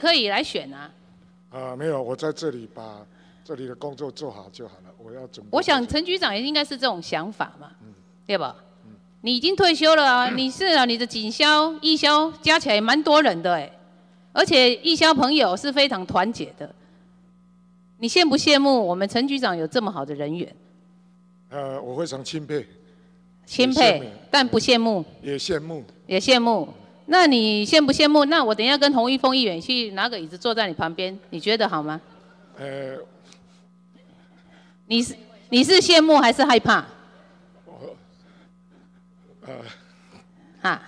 可以来选啊。啊，没有，我在这里把这里的工作做好就好了。我要准备。我想陈局长也应该是这种想法嘛，对吧？你已经退休了啊，你是啊，你的警消、义消加起来蛮多人的哎，而且义消朋友是非常团结的。你羡不羡慕我们陈局长有这么好的人缘？呃，我非常钦佩。钦佩，但不羡慕。也羡慕。也羡慕。那你羡不羡慕？那我等一下跟洪一峰议员去拿个椅子坐在你旁边，你觉得好吗？呃。你是你是羡慕还是害怕？我呃，哈，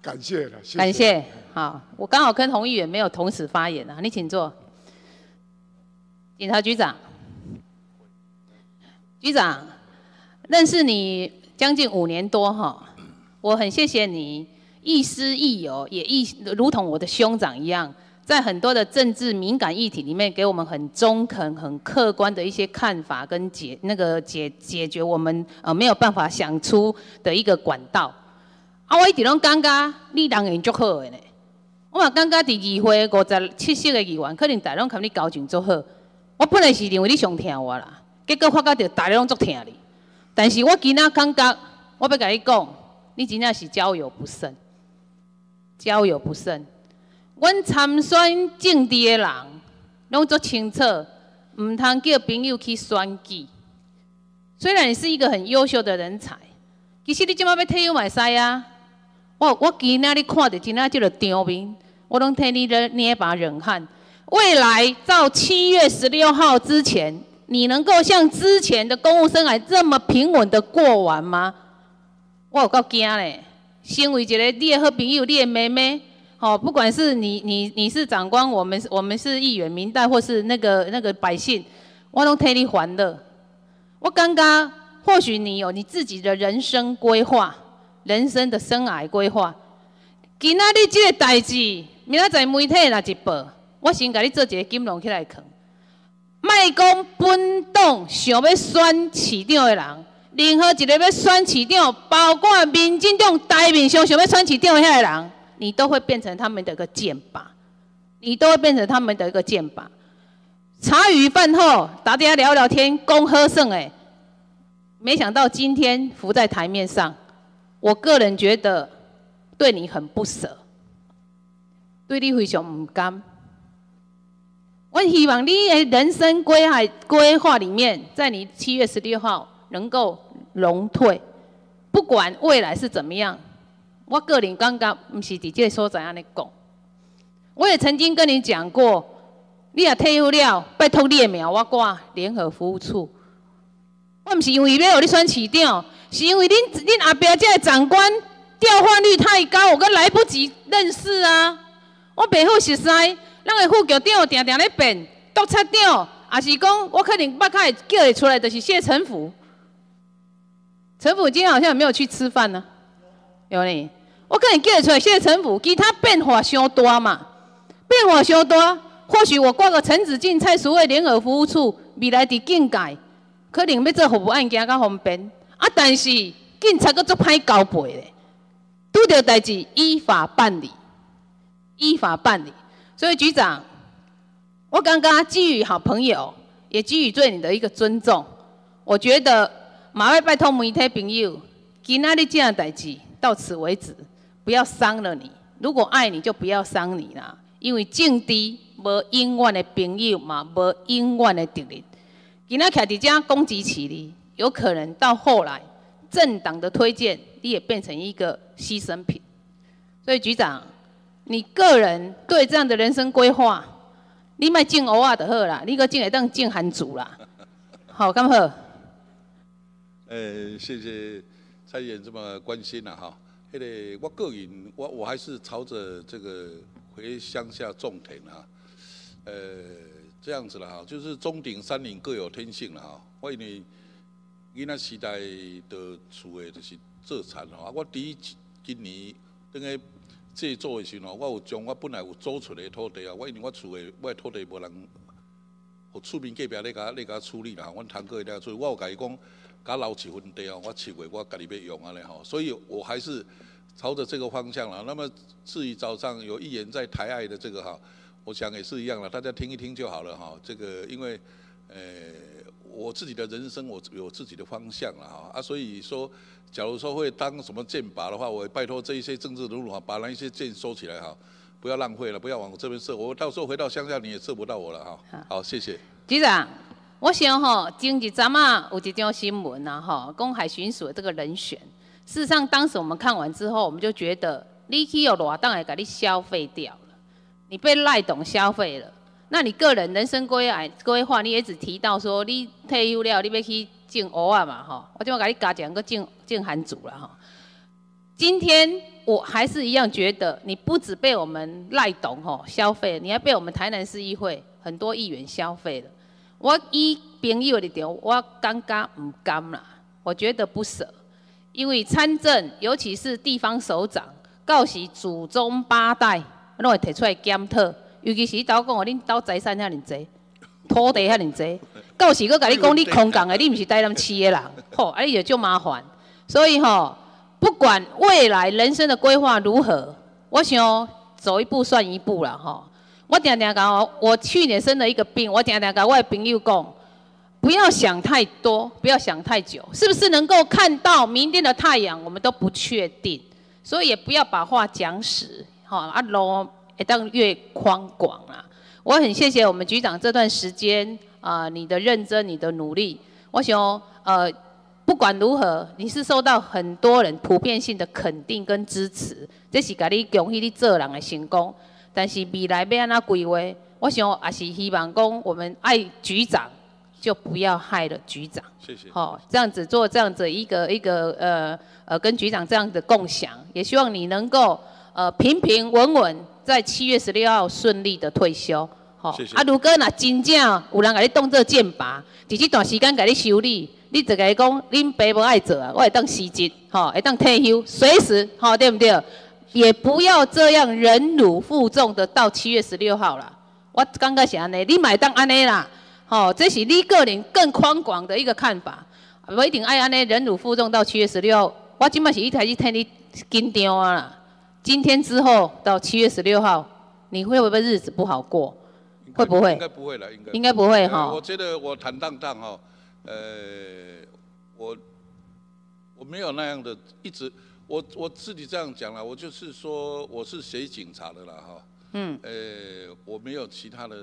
感谢了，感谢。好，我刚好跟洪议员没有同时发言啊，你请坐。警察局长，局长，认识你将近五年多哈，我很谢谢你亦师亦友，也亦如同我的兄长一样。在很多的政治敏感议题里面，给我们很中肯、很客观的一些看法跟解那个解解决我们呃没有办法想出的一个管道。啊，我一直拢感觉你人缘足好的呢。我嘛感觉第二回五十七岁的议员，可能大拢看你交情足好。我本来是认为你上听我啦，结果发觉到大家拢足听你。但是我今仔感觉，我要甲你讲，你真正是交友不慎，交友不慎。阮参选政治的人，拢足清楚，唔通叫朋友去选举。虽然你是一个很优秀的人才，其实你即马要退休嘛使啊。我我今仔日看到今仔这个场面，我拢替你咧捏把冷汗。未来到七月十六号之前，你能够像之前的公务生涯这么平稳的过完吗？我有够惊咧！身为一个你的好朋友，你的妹妹。好，不管是你你你是长官，我们我们是议员、民代，或是那个那个百姓，我拢替你还乐。我刚刚或许你有你自己的人生规划，人生的生涯规划。今仔日这个代志，明仔载媒体来一报，我先甲你做一个金融起来看。卖讲本党想要选市长的人，任何一个要选市长，包括民进党台面上想要选市长的遐个人。你都会变成他们的一个箭靶，你都会变成他们的一个箭靶。茶余饭后，大家聊聊天，恭贺胜哎，没想到今天浮在台面上。我个人觉得对你很不舍，对你非常唔甘。我希望你的人生规划规划里面，在你七月十六号能够荣退，不管未来是怎么样。我个人感觉，不是伫这个所在安尼讲。我也曾经跟你讲过，你也退休了，拜托你的名我挂联合服务处。我不是因为要你选市长，是因为恁恁后壁这个长官调换率太高，我阁来不及认识啊。我背好熟悉，咱个副局长定定咧变，督察长也是讲，我可能捌开叫会出来，就是谢陈福。陈福今天好像没有去吃饭呢，有呢。我跟你叫出来，谢陈府，其他变化相大嘛，变化相大，或许我挂个陈子敬、蔡淑慧联合服务处，未来伫境界，可能要做服务案件较方便。啊，但是警察阁做歹交配咧，拄着代志依法办理，依法办理。所以局长，我刚刚基于好朋友，也基于对你的一个尊重，我觉得马外拜托媒体朋友，今仔日这样代志到此为止。不要伤了你。如果爱你就不要伤你啦。因为政治无永远的朋友嘛，无永远的敌人。今仔徛伫遮攻击起你，有可能到后来政党的推荐，你也变成一个牺牲品。所以局长，你个人对这样的人生规划，你卖敬偶尔的好啦，你个敬会当敬韩族啦。好，干好。呃，谢谢蔡议员这么关心了哈。迄个我个人，我我还是朝着这个回乡下种田啊，呃，这样子了哈，就是中顶山岭各有天性了哈。我因为囡仔时代的厝的就是做田吼，我第一今年等于制作的时候，我有将我本来有租出的土地啊，我因为我厝的我的土地无人，互厝边隔壁咧甲咧甲处理啦，阮堂哥咧处理，我有甲伊讲。甲留一份地哦，我七月我家己要用安尼吼，所以我还是朝着这个方向了。那么至于早上有议员在台爱的这个哈，我想也是一样了，大家听一听就好了哈。这个因为，呃，我自己的人生我有自己的方向了哈啊，所以说，假如说会当什么剑拔的话，我拜托这一些政治人物哈，把那一些剑收起来哈，不要浪费了，不要往我这边射，我到时候回到乡下你也射不到我了哈。好，谢谢。局长，我想吼，前一阵啊有一条新闻呐吼，公海巡署的这个人选，事实上当时我们看完之后，我们就觉得你去有偌当来给你消费掉了。你被赖董消费了，那你个人人生规划规划，你也只提到说你退休了，你要去进欧啊嘛，吼，我就要给你加讲个进进韩组了吼。今天我还是一样觉得，你不止被我们赖董吼消费，你还被我们台南市议会很多议员消费了。我以朋友的点，我尴尬唔甘啦，我觉得不舍，因为参政，尤其是地方首长，到时祖宗八代。拢会提出来检讨，尤其是你倒讲哦，恁倒财产遐尼济，土地遐尼济，到时佫甲你讲你空降的，你毋是台南市的人，吼，啊，你就就麻烦。所以吼，不管未来人生的规划如何，我想走一步算一步啦，吼。我常常讲，我去年生了一个病，我常常跟，我的朋友讲，不要想太多，不要想太久，是不是能够看到明天的太阳，我们都不确定，所以也不要把话讲死。好，啊路会当越宽广啦。我很谢谢我们局长这段时间啊，你的认真，你的努力。我想，呃，不管如何，你是受到很多人普遍性的肯定跟支持，这是甲你恭喜你做人的成功。但是未来要安怎规划，我想也是希望讲，我们爱局长就不要害了局长。谢谢。好，这样子做这样子一个一个呃呃，跟局长这样的共享，也希望你能够。呃，平平稳稳，在七月十六号顺利的退休。好，谢谢。啊，如果若真正有人甲你当做剑拔，伫这段时间甲你修理，你就甲伊讲，恁爸无爱做啊，我会当辞职，吼，会当退休，随时，吼，对不对？也不要这样忍辱负重的到七月十六号了。我刚刚是安尼，你买单安尼啦，吼，这是你个人更宽广的一个看法，我一定爱安尼忍辱负重到七月十六号。我今麦是一开始替你紧张啊啦。今天之后到七月十六号，你会不会日子不好过？会不会？应该不会了，应该应该不会哈。我觉得我坦荡荡哈，呃，我我没有那样的一直，我我自己这样讲了，我就是说我是学警察的了哈。嗯。呃，我没有其他的，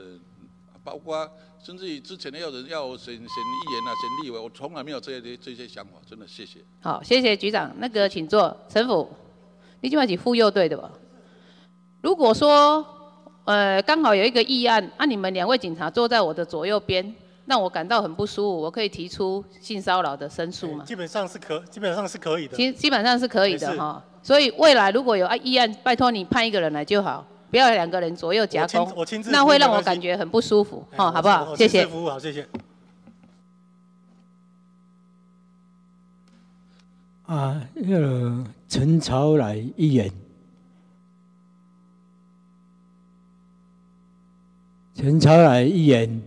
包括甚至于之前的要人要选选议员啊、选立委，我从来没有这些这些想法，真的谢谢。好，谢谢局长，那个请坐，陈府。你今晚起妇幼队的吧？如果说，呃，刚好有一个议案，啊，你们两位警察坐在我的左右边，让我感到很不舒服，我可以提出性骚扰的申诉吗？基本上是可，基本上是可以的。基基本上是可以的哈。所以未来如果有议案，拜托你派一个人来就好，不要两个人左右夹攻，我亲自，那会让我感觉很不舒服，哈，好不好？谢谢。服务好，谢谢。啊，那个陈朝来议员，陈朝来议员，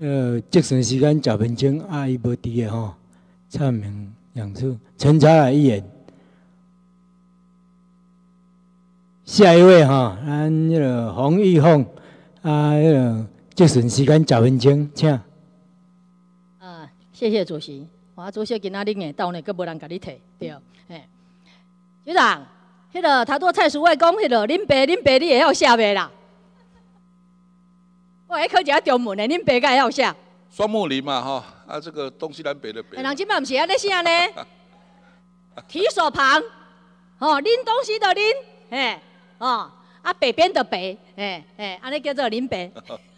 呃，节省时间十分钟阿姨无伫的吼，唱名两次。陈朝来议员，下一位哈，咱迄个洪玉凤啊，那个节省时间十分钟，请。啊，谢谢主席。我主席今仔日硬到呢，阁无人甲你摕，对，嘿，局长，迄个头拄蔡淑伟讲，迄个恁爸恁爸你会晓写袂啦？我还考一下中文的，恁爸敢会晓写？双木林嘛，哈，啊，这个东西南北的北。人即摆毋是安尼写呢？提手旁，哦，恁东西的恁，嘿，哦，啊北边的北，哎哎，安尼叫做林北，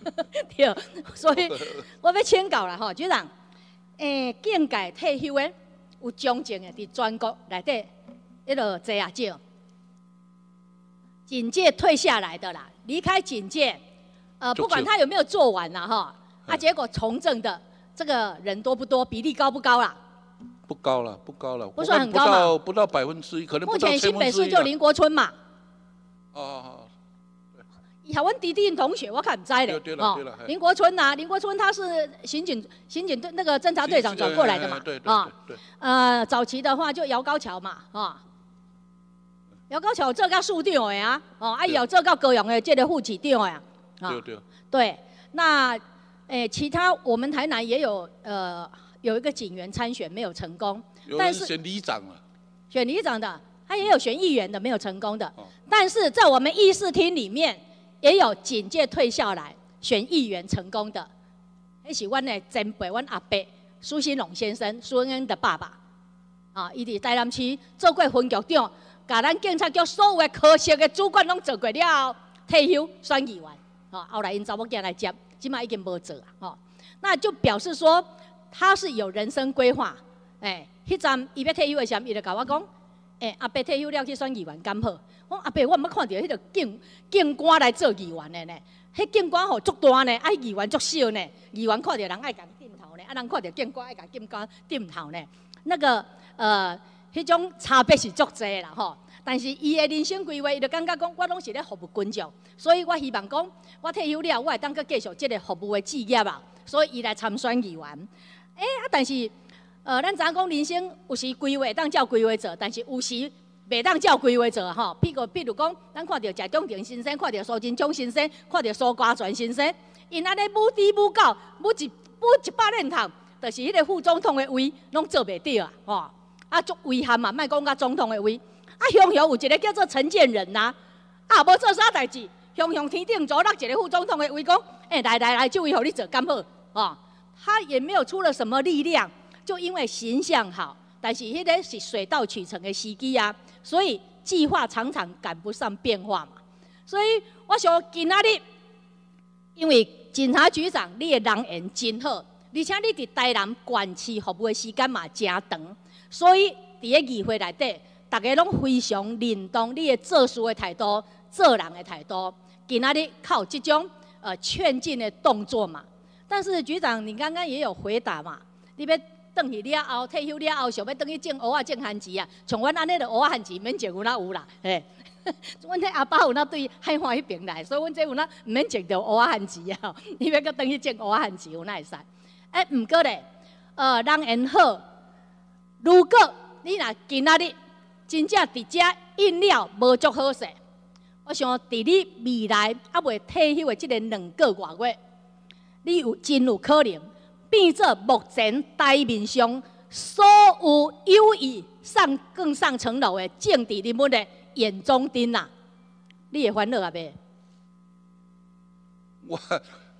对，所以 我要请教了，吼，局长。诶，境界退休的有奖金的，伫全国内底，迄落侪啊少。警戒退下来的啦，离开警戒，呃，不管他有没有做完啦，哈，啊，结果从政的这个人多不多，比例高不高啦？不高了，不高了，不算很高嘛，不到百分之一，可能目前新北市就林国春嘛。哦。台阮弟弟同学，我看唔知咧，哦，林国春呐，林国春他是刑警，刑警队那个侦查队长转过来的嘛，啊，呃，早期的话就姚高桥嘛，啊，姚高桥做到市长的啊，哦，啊，有做到高雄的这个副市长的啊，对对，对，那诶，其他我们台南也有呃有一个警员参选没有成功，但是选里长了，选里长的，他也有选议员的没有成功的，但是在我们议事厅里面也有警戒退下来选议员成功的，那是阮的前辈，阮阿伯苏新龙先生，苏恩恩的爸爸，啊，伊伫台南区做过分局长。甲咱警察局所有的科室的主管拢做过了后，退休选议员，后来因查某囝来接，即马已经无做啊，吼，那就表示说他是有人生规划，哎，迄阵伊要退休的时候，伊就甲我讲，哎，阿伯退休了去选议员敢好？我阿伯我毋捌看到迄个警警官来做议员的呢，迄警官吼足大呢，啊议员足小呢，议员看到人爱甲点头呢，啊人看到警官爱甲警官点头呢，那个呃。迄种差别是足侪啦吼，但是伊的人生规划，伊就感觉讲，我拢是咧服务群众，所以我希望讲，我退休了，我会当去继续即个服务的职业啊，所以伊来参选议员。诶啊，但是，呃，咱知影讲人生有时规划当照规划做，但是有时袂当照规划做吼。譬如，比如讲，咱看到谢中廷先生，看到苏金昌先生，看到苏家全先生，因安尼母低母高，母一母一百年头，就是迄个副总统的位，拢做袂到啊，吼。啊，足遗憾嘛，莫讲甲总统的位。啊，雄雄有一个叫做陈建仁呐，啊，无做啥代志，雄雄天顶坐落一个副总统的位，讲，哎，来来来，就位互你做，干好，哦，他也没有出了什么力量，就因为形象好，但是迄个是水到渠成的时机啊，所以计划常常赶不上变化嘛。所以我想今仔日，因为警察局长你的人缘真好，而且你伫台南管区服务的时间嘛真长。所以，伫个议会内底，大家拢非常认同你的做事的态度、做人的态度。今仔日靠这种呃劝进的动作嘛。但是局长，你刚刚也有回答嘛？你要等去了后退休了后，想要等去挣蚵仔挣番钱啊？像阮安尼的蚵仔番钱免挣有哪有啦？嘿，阮这阿爸有那对海花迄边来，所以阮这有那毋免挣到蚵仔番钱啊。你要搁等去挣蚵仔番钱有那会使？哎，毋过咧，呃，人缘好。如果你若今仔日真正伫遮饮料无足好势，我想伫你未来还未退休的即个两个月，你有真有可能变做目前台面上所有有意上更上层楼的政治人物的眼中钉呐！你会烦恼啊？袂？我。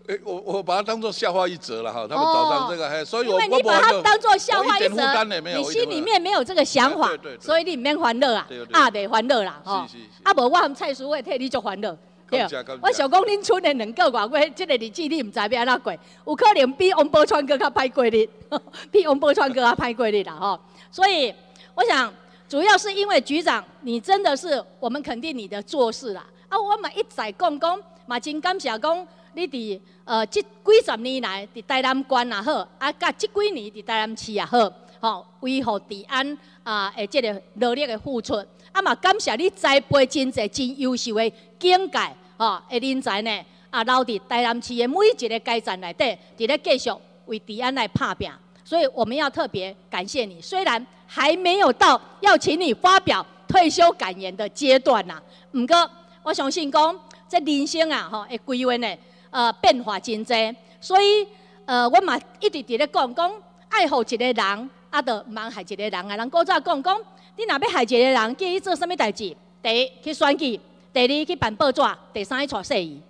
哎，我我把它当做笑话一则了哈，他们早上这个还，所以我你把它当做笑话一则，你心里面没有这个想法，所以你唔免烦恼啊，啊，袂烦恼啦，吼，啊，无我蔡叔会替你做烦恼，对，我想讲恁村的两个月，这个日子你唔知要安怎过，有可能比王宝川哥较歹过日，比王宝川哥较歹过日啦，吼，所以我想主要是因为局长，你真的是我们肯定你的做事啦，啊，我们一再讲讲，嘛真感谢讲。你伫呃，即几十年来伫台南县也好，啊，甲即几年伫台南市也好，吼，维护治安啊，诶，即个努力的付出，啊嘛，感谢你栽培真侪真优秀的境界，吼，诶人才呢，啊，留伫台南市的每一个街站内底，伫咧继续为治安来拍拼，所以我们要特别感谢你。虽然还没有到要请你发表退休感言的阶段呐，毋过我相信讲，这人生啊，吼，会规划呢。呃，变化真多，所以呃，我嘛一直伫咧讲讲，爱护一个人，啊，著毋通害一个人啊。人古早讲讲，你若要害一个人，叫伊做啥物代志？第一去选举，第二去办报纸，第三去带生意。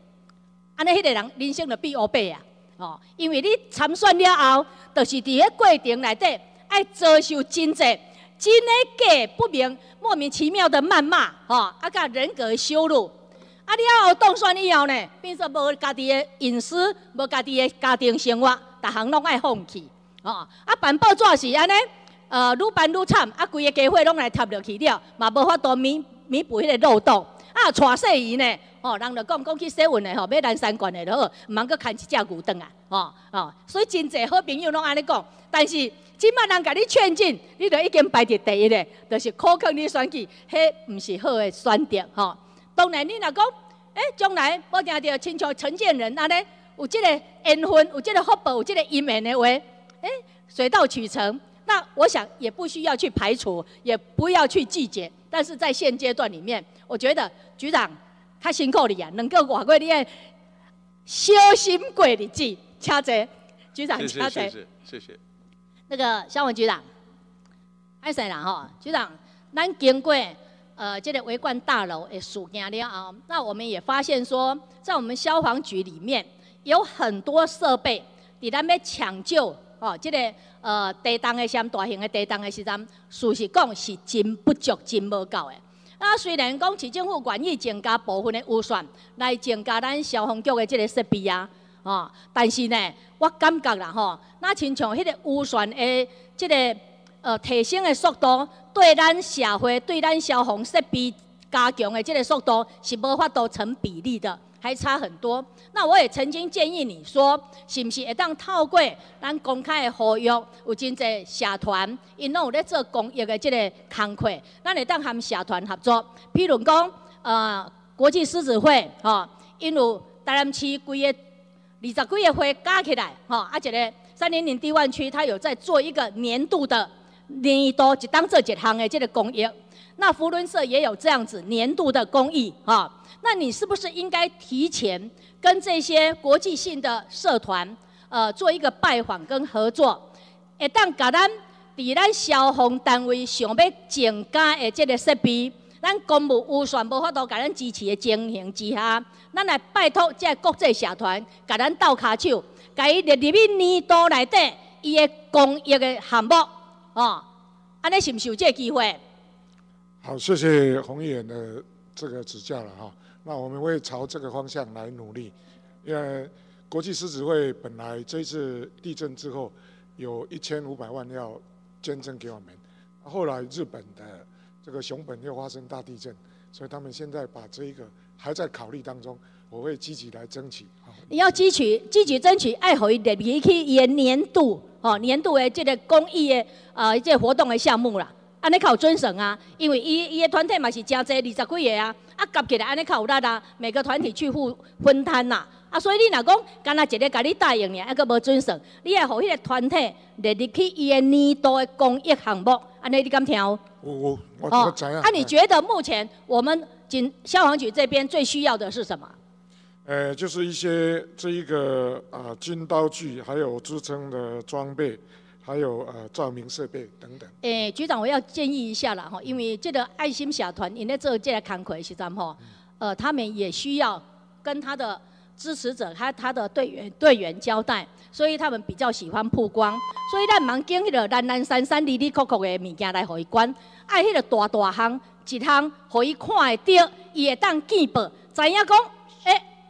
安尼迄个人人生就变乌白啊！哦，因为你参选了后，就是伫个过程内底，爱遭受真济真诶假不明、莫名其妙的谩骂，吼，啊，甲人格羞辱。啊！你啊，当选以后呢，变作无家己的隐私，无家己的家庭生活，逐项拢爱放弃。哦，啊办报纸是安尼，呃，愈办愈惨，啊，规个家伙拢来插落去了，嘛无法度弥弥补迄个漏洞。啊，带细姨呢，哦，人就讲讲去洗运的吼，买咱三罐的就好，毋通搁牵一只牛灯啊，哦哦，所以真济好朋友拢安尼讲。但是，即摆人甲你劝进，你就已经排伫第一咧，就是可靠你选举，迄毋是好的选择，吼。当然，你若讲，诶，将来我听到亲像陈建仁安尼，有即个缘分，有即个福报，有即个姻缘的话，诶，水到渠成，那我想也不需要去排除，也不要去拒绝。但是在现阶段里面，我觉得局长他辛苦你啊，能够跨过你的小心过日子，请坐，局长，谢。谢谢谢谢谢。那个消防局长，爱谁啦吼？局长，咱经过呃这个围观大楼的事件了后，那我们也发现说，在我们消防局里面有很多设备，伫咱要抢救哦，这个呃地动的像大型的地动的时阵，事实讲是真不足、真无够的。啊，虽然讲市政府愿意增加部分的预算来增加咱消防局的这个设备啊，哦，但是呢，我感觉啦吼，那亲像迄个预算的这个呃提升的速度，对咱社会、对咱消防设备加强的这个速度是无法度成比例的，还差很多。那我也曾经建议你说，是不是会当透过咱公开的呼吁，有真侪社团，因拢有咧做公益的这个工课，咱会当和社团合作。譬如讲，呃，国际狮子会，吼、因有台南市规个二十几个会加起来，吼、啊，一个三零零低湾区，它有在做一个年度的年度一当做一项的这个公益。那福伦社也有这样子年度的公益，哈、那你是不是应该提前跟这些国际性的社团，呃，做一个拜访跟合作，会当甲咱伫咱消防单位想要增加的这个设备，咱公务预算无法度甲咱支持的情形之下，咱来拜托这国际社团，甲咱斗骹手，甲伊列入去年度内底伊的公益的项目，哦，安尼是毋是有这个机会？好，谢谢洪议员的这个指教了哈。那我们会朝这个方向来努力，因为国际狮子会本来这次地震之后，有一千五百万要捐赠给我们，后来日本的这个熊本又发生大地震，所以他们现在把这一个还在考虑当中，我会积极来争取。好你要积极积极争取爱互伊列入去伊的年度哦年度的这个公益的呃这个活动的项目啦，安尼较有准绳啊，因为伊伊的团体嘛是真济二十几个啊，啊夹起来安尼较有力啊，每个团体去互分摊呐、啊，所以你若讲干那一个甲你答应尔，还佫无准绳，你要互迄个团体列入去伊的年度的公益项目，安尼你敢听有？我我我我怎样？啊，你觉得目前我们警消防局这边最需要的是什么？呃，就是一些这一个啊军刀具，还有支撑的装备，还有呃照明设备等等。诶、局长，我要建议一下啦，哈，因为这个爱心小团因在做这个工课的时阵吼，呃，他们也需要跟他的支持者、他他的队员队员交代，所以他们比较喜欢曝光，所以咱忙经迄个蓝蓝闪闪、里里扣扣的物件来互伊管，爱迄个大大项一项，互伊看会到，伊会当见报，知影讲，诶、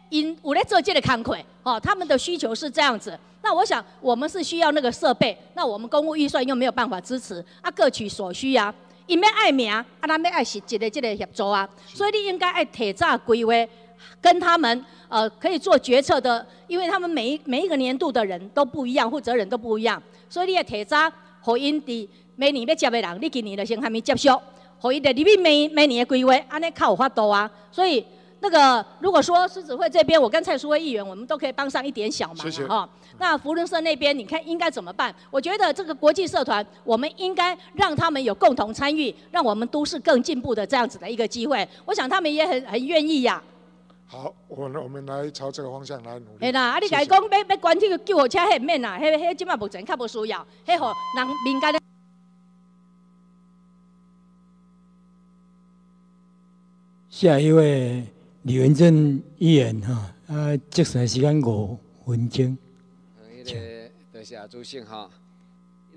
因有咧做这个工课，哦，他们的需求是这样子。那我想，我们是需要那个设备，那我们公务预算又没有办法支持，啊，各取所需啊。因要爱名，啊，咱要爱实际的这个协助啊，所以你应该爱提早规划，跟他们呃可以做决策的，因为他们每一每一个年度的人都不一样，负责人都不一样，所以你要提早，和因伫每年要接的人，你今年就先还没接触，互伊伫里面每每年的规划，安尼较有法度啊。所以那个如果说狮子会这边，我跟蔡淑薇议员，我们都可以帮上一点小忙谢谢啊哈。那福伦社那边，你看应该怎么办？我觉得这个国际社团，我们应该让他们有共同参与，让我们都市更进步的这样子的一个机会。我想他们也很很愿意呀、好，我们我们来朝这个方向来努力。嘿啦，啊，你讲要要关这个救护车，迄免啦，迄迄即摆目前较无需要，迄互人民间的。下一位李文正议员哈，啊，节省时间五分钟。迄个多谢主席吼，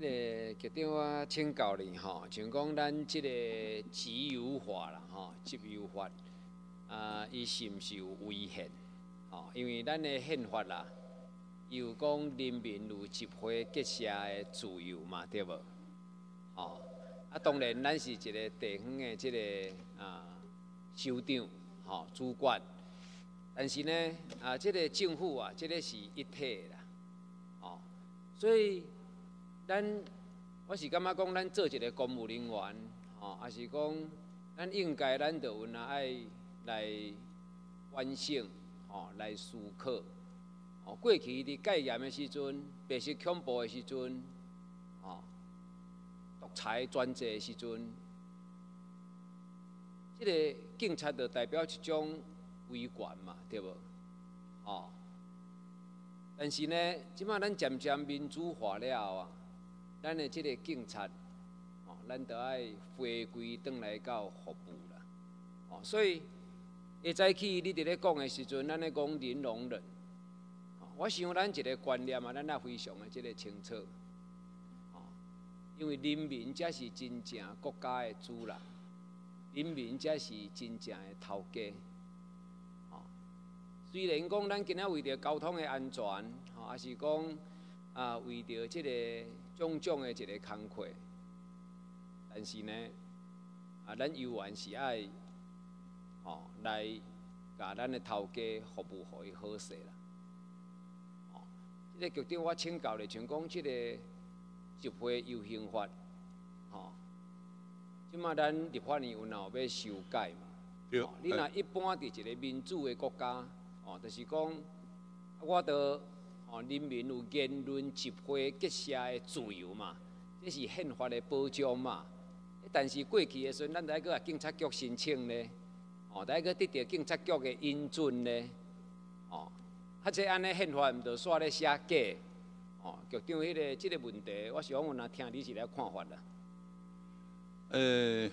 迄个局长我请教你吼，像讲咱即个集邮法啦吼，集邮法啊，伊是毋是有违宪？吼，因为咱的宪法啦，有讲人民有集会结社的自由嘛，对无？哦，啊，当然咱是一个地方的即个啊首长吼主管，但是呢啊，即个政府啊，即个是一体的啦。哦，所以咱我是感觉讲，咱做一个公务人员，哦，也是讲咱应该咱就有哪爱来反省，哦，来思考。哦，过去伫戒严的时阵，白色恐怖的时阵，哦，独裁专制的时阵，即个警察就代表一种威权嘛，对无？哦。但是呢，即马咱渐渐民主化了啊，咱的即个警察，哦，咱得爱回归转来到服务啦。哦，所以下早起你伫咧讲的时阵，咱咧讲零容忍。我想咱一个观念啊，咱也非常的即个清楚。哦，因为人民才是真正国家的主人，人民才是真正的头家。虽然讲咱今仔为着交通的安全，吼，也是讲啊为着即个种种的一个工课，但是呢，啊，咱游玩是爱，吼，来甲咱的头家服务，互伊好势啦。哦，即个局长我请教咧，像讲即个集会游行法，即嘛咱立法年有闹要修改嘛？对。你若一般伫一个民主的国家。哦，就是讲，我得哦，人民有言论、集会、结社的自由嘛，这是宪法的保障嘛。但是过去的时阵，咱得个警察局申请呢，哦，得个得到警察局的允准呢，哦，啊，这安尼宪法毋着煞咧写假，哦，局长迄个即个问题，我想我若听你是来看法啦。呃，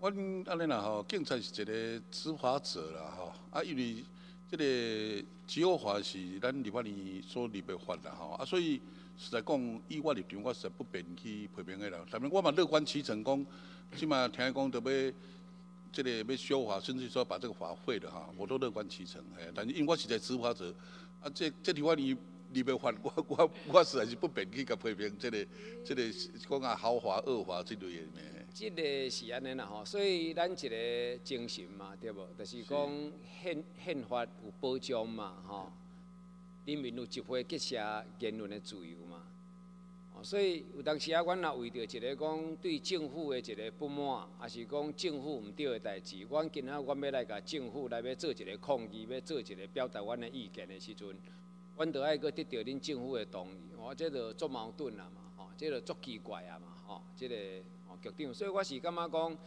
阮安尼啦吼，警察是一个执法者啦吼，啊，因为。这个执法是咱立法院所立的法啦吼，啊，所以实在讲，以我立场，我实在不便去批评个啦。但是我嘛乐观其成，讲起码听讲特别这个要修法，甚至说把这个法废了哈，我都乐观其成。哎，但是因为我是在执法者，啊，这这立法院立的法，我我我实在是不便去甲批评这个这个讲啊豪华恶华这类的。即个是安尼啦吼，所以咱一个精神嘛，对无？就是讲宪宪法有保障嘛，吼，人民有集会结社言论的自由嘛。哦，所以有当时啊，阮若为着一个讲对政府的一个不满，也是讲政府毋对的代志，阮今仔阮要来甲政府来要做一个抗议，要做一个表达阮的意见的时阵，阮着爱阁得到恁政府的同意，哦，这着足矛盾啊嘛，吼，这着足奇怪啊嘛，吼，这个。局长，所以我是感觉讲，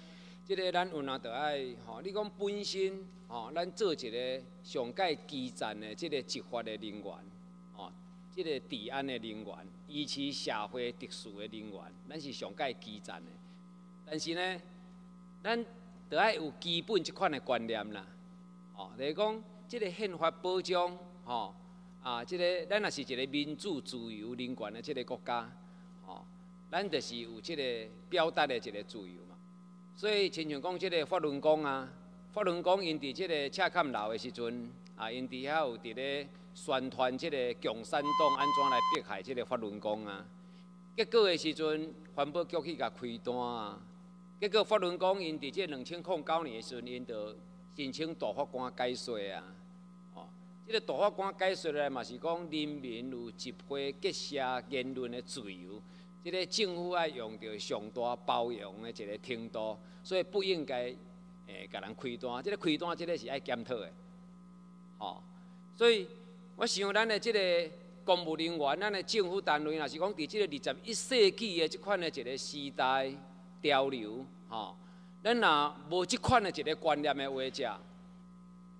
即个咱有哪得爱吼？你讲本身吼，咱做一个上界基站的即个执法的人员，吼，即个治安的人员，以及社会特殊的人员，咱是上界基站的。但是呢，咱得爱有基本即款的观念啦，吼，就是讲即个宪法保障，吼，啊，即个咱也是一个民主自由人权的即个国家。咱就是有即个表达的一个自由嘛，所以亲像讲即个法轮功啊，法轮功因伫即个赤坎楼的时阵，啊，因伫遐有伫咧宣传即个共产党安怎来迫害即个法轮功啊，结果的时阵，环保局去甲开单啊，结果法轮功因伫即两千零九年的时阵，因就申请大法官解说啊，哦，即个大法官解说来嘛是讲人民有集会结社言论的自由。即个政府爱用着上大包容的一个程度，所以不应该诶，甲人开单。即个开单，即个是爱检讨的，吼。所以我想，咱的即个公务人员，咱的政府单位，若是讲伫即个二十一世纪的即款的一个时代潮流，吼，咱若无即款的一个观念的话，者，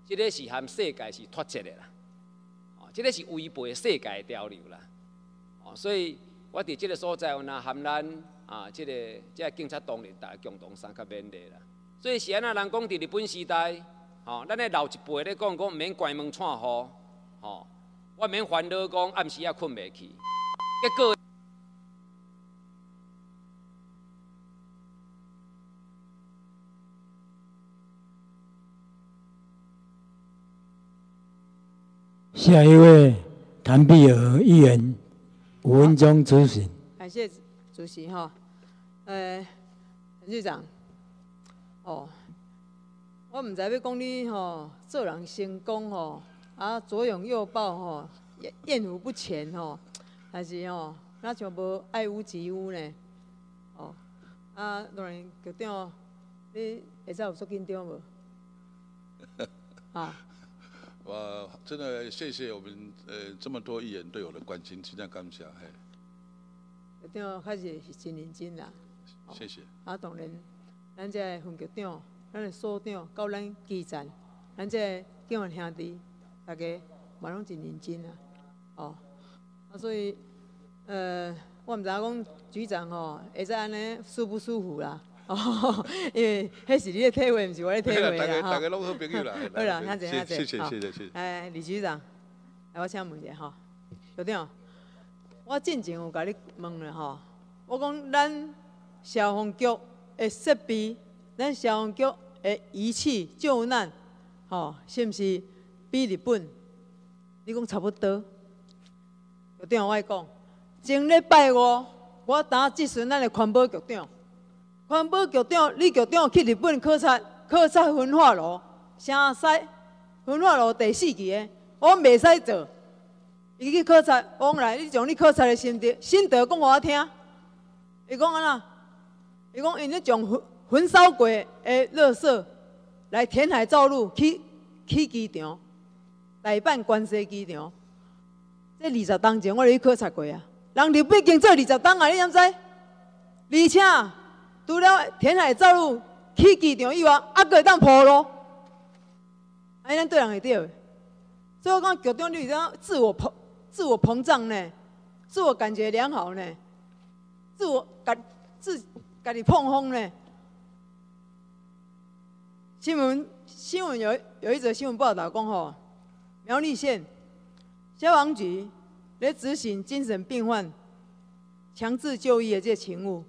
即个是和世界是脱节的啦，哦，即个是违背世界的潮流啦，哦，所以。我伫即个所在，有呐含咱啊，即个即个警察同仁，大家共同三较勉励啦。所以是安那人讲伫日本时代，吼，咱咧老一辈咧讲讲，毋免关门串户，吼，我免烦恼讲暗时也困袂去。结果，下一位谭碧娥议员。五分钟咨询。感谢主席哈，呃，陈局长，哦，我唔知要讲你吼做人成功吼，啊左拥右抱吼，艳福不浅吼，还是吼那像无爱屋及乌呢？哦，啊当然局长，你会使有做紧张无？啊。我真的谢谢我们呃这么多议员对我的关心，非常感谢。嘿，一定要开始是真认真啦。谢谢。啊，当然，咱这个分局长、咱的所长到咱基层，咱这警员兄弟，大家嘛拢真认真啊，哦，啊，所以，呃，我毋知影讲局长吼会使安尼舒不舒服啦，哦，因为迄是你的体会，毋是我的体会 大家啦，大家拢好朋友啦。好啦，遐济遐济，谢谢谢谢谢谢。哎，李局长，来我请问一下吼，局长，我进前有甲你问了吼，我讲咱消防局的设备，咱消防局的仪器救难，吼，是毋是比日本？你讲差不多？局长，我讲，前礼拜五，我打咨询咱的环保局长，环保局长李局长去日本考察考察焚化炉，城西焚化炉第四期的，我袂使做。伊去考察，我讲来，你将你考察的心得心得讲互我听。伊讲安那？伊讲因咧将焚焚烧过的垃圾来填海造路去去机场，代办关西机场。这二十当前我就去考察过啊，人日本已经做二十当啊，你知毋知？而且除了填海造陆去机场以外，还佫会当铺路，安尼咱对人会对。所以我讲局长，你这样自我膨自我膨胀呢，自我感觉良好呢，自我感自家己碰风呢。新闻新闻有有一则新闻报道讲吼，苗栗县消防局咧执行精神病患强制就医的这勤务，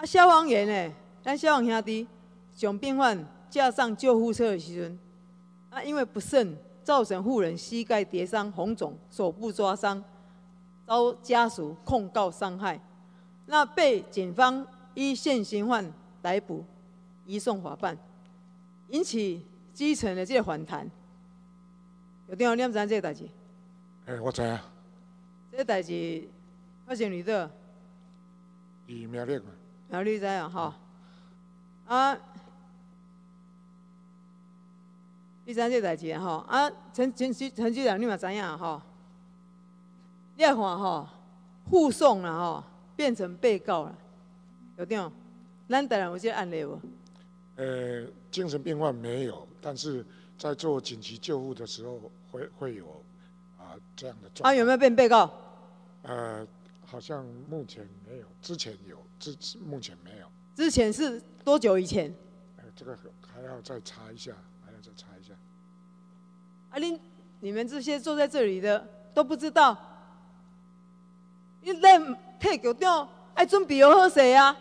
啊，消防员呢，咱消防兄弟将病患架上救护车的时阵，啊，因为不慎。造成妇人膝盖跌伤、红肿、手部抓伤，遭家属控告伤害，那被警方依现行犯逮捕，移送法办，引起基层的这个反弹。有电话你知这个代志？哎，我知啊。这个代志发生伫倒？伫苗栗嘛。苗栗知啊，哈啊。第三这代志吼，啊，陈陈局陈局长你嘛知影吼？你看吼，护送了吼，变成被告了，有点。咱台湾有这案例无？呃，精神病患没有，但是在做紧急救护的时候会会有啊这样的状况。啊，有没有变被告？呃，好像目前没有，之前有，之目前没有。之前是多久以前？呃，这个还要再查一下。还要再查一下。啊，你你们这些坐在这里的都不知道，你咱替局长爱准备好势啊！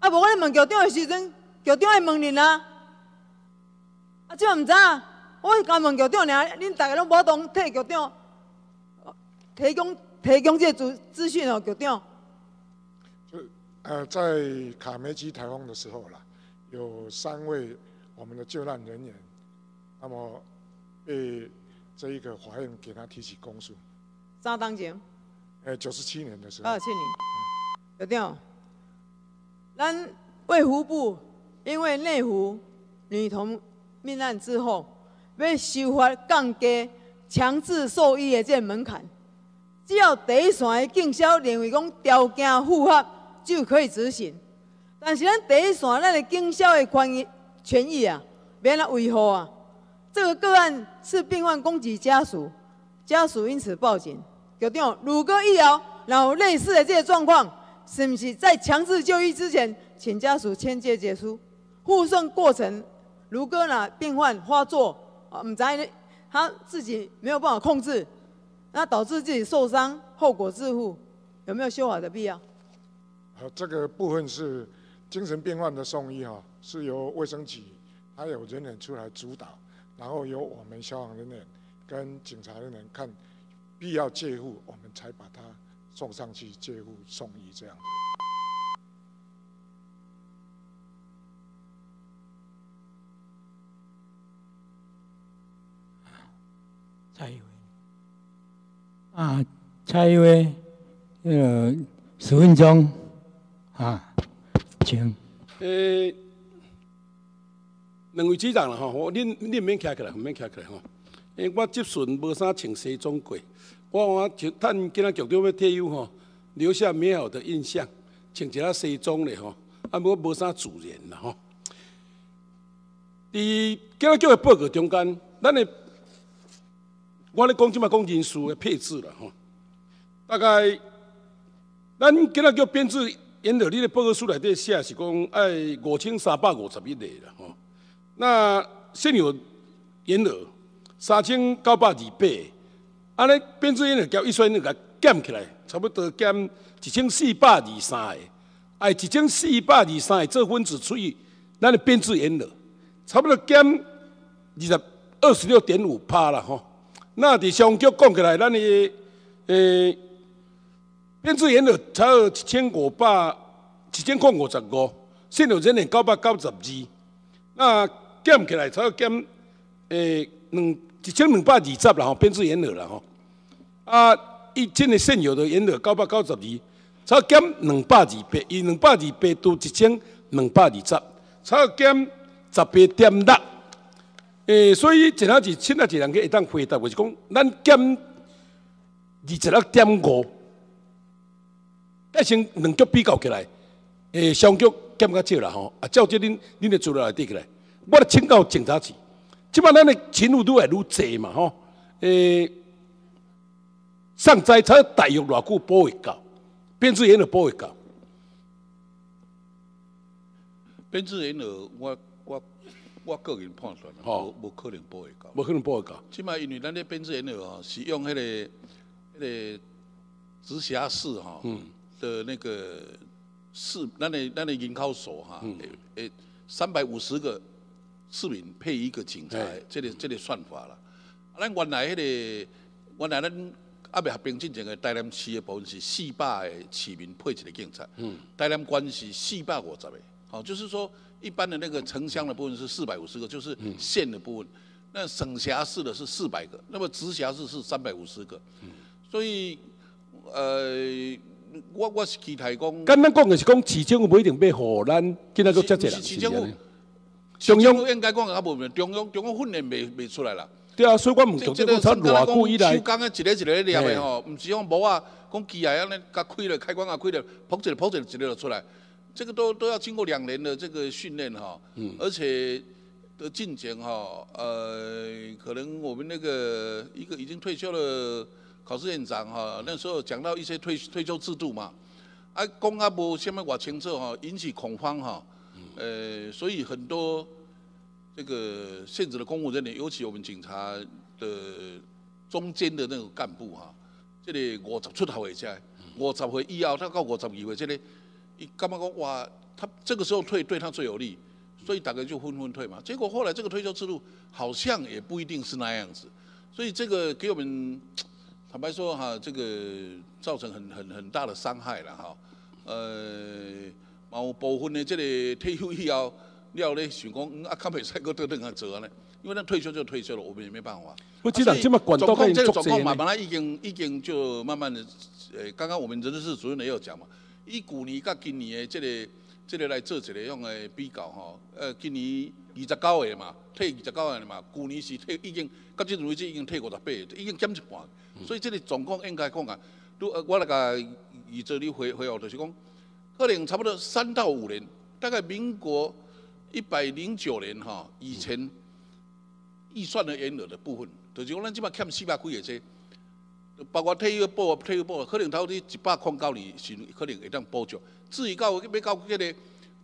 啊，无我咧问局长的时阵，局长爱问恁啊。啊，即唔知啊，我刚问局长尔，恁大家拢无同替局长提供提供这资资讯哦，局长。就呃，在卡梅基台风的时候啦，有三位。我们的救难人员，那么被这一个法院给他提起公诉。啥当前？呃，九十七年的时候。二七年。有点。咱卫福部因为内湖女童命案之后，要修法降低强制受益的这门槛，只要第一线的警消认为讲条件符合，就可以执行。但是咱第一线咱的警消的权益。权益啊，别来维护啊！这个个案是病患攻击家属，家属因此报警。局长，如果以后然后类似的这些状况，是不是在强制就医之前，请家属签借结书？护送过程，如果呢病患发作啊，唔知他自己没有办法控制，那导致自己受伤，后果自负，有没有修法的必要？好，这个部分是精神病患的送医哈。是由卫生局还有人员出来主导，然后由我们消防人员跟警察人员看必要介护，我们才把他送上去介护送医这样。蔡一威啊，蔡一威，呃，十分钟啊，请。呃。两位局长啦吼，我恁恁免徛起来，免徛起来吼。因为我接顺无啥穿西装过，我我就趁今仔局长要退休吼，留下美好的印象。穿一下西装咧吼，啊，无无啥自然啦吼。伫警察局的报告中间，咱的我咧讲即嘛讲人数的配置啦吼，大概咱警察局编制沿着你的报告书内底写是讲爱五千三百五十一个啦吼，那现有沿额三千九百二百，安尼编制沿额交预算那个减起来，差不多减一千四百二三个，哎，一千四百二三个这分子除以咱的编制沿额。差不多减二十二十六点五趴了吼。那伫上局讲起来，咱的诶编制员的才有一千五百一千块五十五，现有人员九百九十二。那减起来才减诶两一千两百二十啦吼，编制员的啦吼。啊，一千的现有的员的九百九十二，才减两百二八，伊两百二八度一千两百二十，才减。十八点六，诶，所以前下子现在一人个会当回答，就是讲，咱减二十六点五，但先两局比较起来，诶，双局减较少啦吼，啊，照这恁恁的资料来对起来，我咧请教警察局，即摆咱的勤务愈来愈济嘛吼，诶，上灾才大约偌久保会到，编制员就保会到，编制员就我。我个人判断，无无可能保会到，无可能保会到。即码因为咱咧编制员哦，是用迄个迄个直辖市哈的那个市，咱的咱的人口数哈，诶，三百五十个市民配一个警察，这个这个算法啦。咱原来迄个原来咱阿未合并进前个台南市的部分是四百个市民配一个警察，台南县是四百五十个，好，就是说。一般的那个城乡的部分是四百五十个，就是县的部分。那省辖市的是四百个，那么直辖市是三百五十个。所以，呃，我我是期待讲。简单讲的是讲市政府不一定被河南今仔个接济啦。市政府，中央应该讲啊，部分中央中央训练未未出来啦。对啊，所以我唔懂这个才偌久以来。手工的一个一个练的吼，唔是讲无啊，讲机械安尼甲开了开关啊开了，扑一个扑一个一个就出来。这个都都要经过两年的这个训练哈，而且的进前哈，呃，可能我们那个一个已经退休的考试院长哈，那时候讲到一些退退休制度嘛，啊，公阿部下面我清楚哈，引起恐慌哈，呃，所以很多这个现职的公务人员，尤其我们警察的中间的那种干部哈，这里五十出头的才，五十岁以后，他到五十二岁这里。一干嘛讲哇？他这个时候退对他最有利，所以大概就纷纷退嘛。结果后来这个退休制度好像也不一定是那样子，所以这个给我们 坦白说哈，这个造成很很很大的伤害了哈。呃，某部分的这个退休以后，了咧想讲啊，看袂使个得等下做呢，因为他退休就退休了，我们也没办法。我知道这么管这个状况嘛，本来已经已经就慢慢的，呃，刚刚我们人事主任也有讲嘛。以去年甲今年的这个、这个来做一个样的比较吼，呃，今年二十九个嘛，退二十九个嘛，去年是退已经到即阵为止已经退五十八，已经减一半，所以这个状况应该讲啊，都我来甲宇宙你回回复就是讲，可能差不多三到五年，大概民国一百零九年哈以前预算的原额的部分，就是讲咱即摆欠四百几个这。包括退休保、退休保，可能头啲一百块到你是可能会当补助。至于到要到这个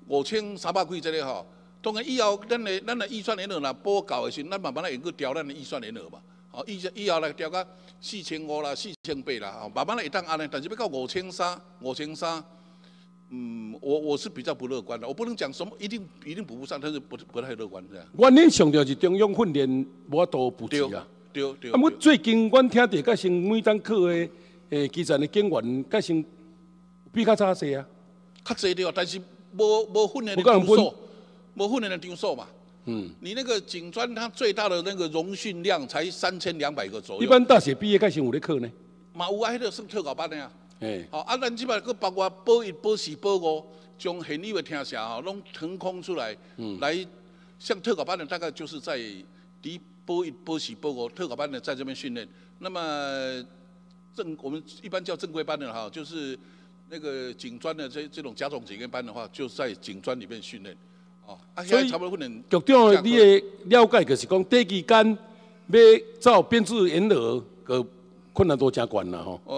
五千三百几这个吼，当然以后咱的咱的预算连额啦补够的时，咱慢慢来用去调咱的预算连额嘛。好，以以后来调到四千五啦、四千八啦，慢慢来会当安尼。但是要到五千三、五千三，嗯，我我是比较不乐观的。我不能讲什么一定一定补不上，但是不不太乐观这样。我恁上着是中央训练无多补齐啊。对对。啊，我最近阮听着，甲先每堂课的诶基层的警员，甲先比较早些啊。较济对，但是无无训练的场所，无训练的场所嘛。嗯。你那个警专，它最大的那个容训量才三千两百个左右。一般大学毕业，甲先有咧课呢。嘛有啊，迄个算特高班的啊。诶。好，啊，咱即摆佫包括保一、保四、保五，将现有的听写吼，拢腾空出来，嗯来像特高班的，大概就是在离。波一波喜波国特考班的在这边训练，那么正我们一般叫正规班的哈，就是那个警专的这这种甲种警员班的话，就在警专里面训练。哦，啊，所以差不多训练。局长，你的了解就是讲，短期间要造编制员额，个困难度真悬啦吼。呃，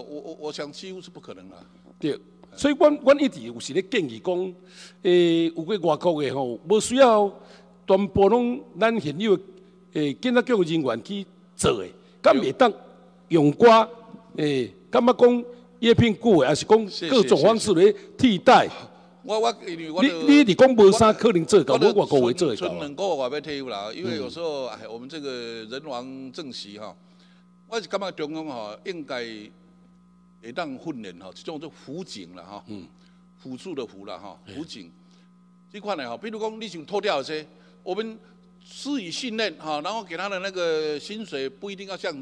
我我我想几乎是不可能啦。对，所以阮阮一直有时咧建议讲，诶、有个外国的吼，无需要全部拢咱现有的诶警察局的人员去做诶，敢袂当用我诶，感觉讲叶片久的，还是讲各种方式来替代。我我因为我你你伫讲无啥可能做到，我外国话做会到两个月我要退休啦，因为有时候哎，我们这个人亡政息哈，我是感觉中央哈应该会当训练哈，这种做辅警啦哈，辅助的辅啦哈，辅警这块呢哈，比如讲你想脱掉一些，我们施以信任哈，然后给他的那个薪水不一定要像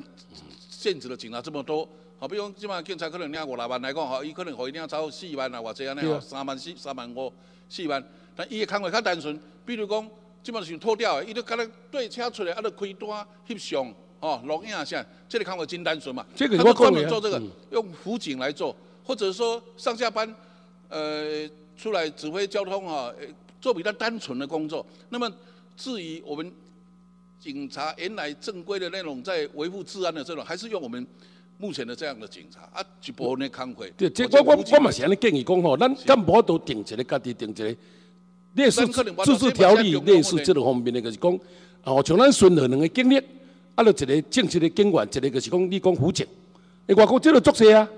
现职的警察这么多。好，比如讲，即马警察可能领五六万来讲，吼，伊可能互伊领超四万啊，或者安尼吼，三万四、三万五、四万。但伊的工作较单纯，比如讲，即马想脱掉的，伊就敢若对车出来，啊，就开单翕相，吼，录影啥，这个工作真单纯嘛。这个他们专我讲的啊门做这个嗯，用辅警来做，或者说上下班，呃，出来指挥交通哈，呃做比较单纯的工作。那么至于我们警察原来正规的那种在维护治安的这种，还是用我们目前的这样的警察啊，一部分的工会。对，这这我我我嘛是安尼建议讲吼，咱干无法度定一个家己定一个类似自治条例类似这个方面的，就是讲，哦，像咱孙河两个经历，啊，就一个正式的警员，一个就是讲你讲辅警，诶，外国这个作势啊，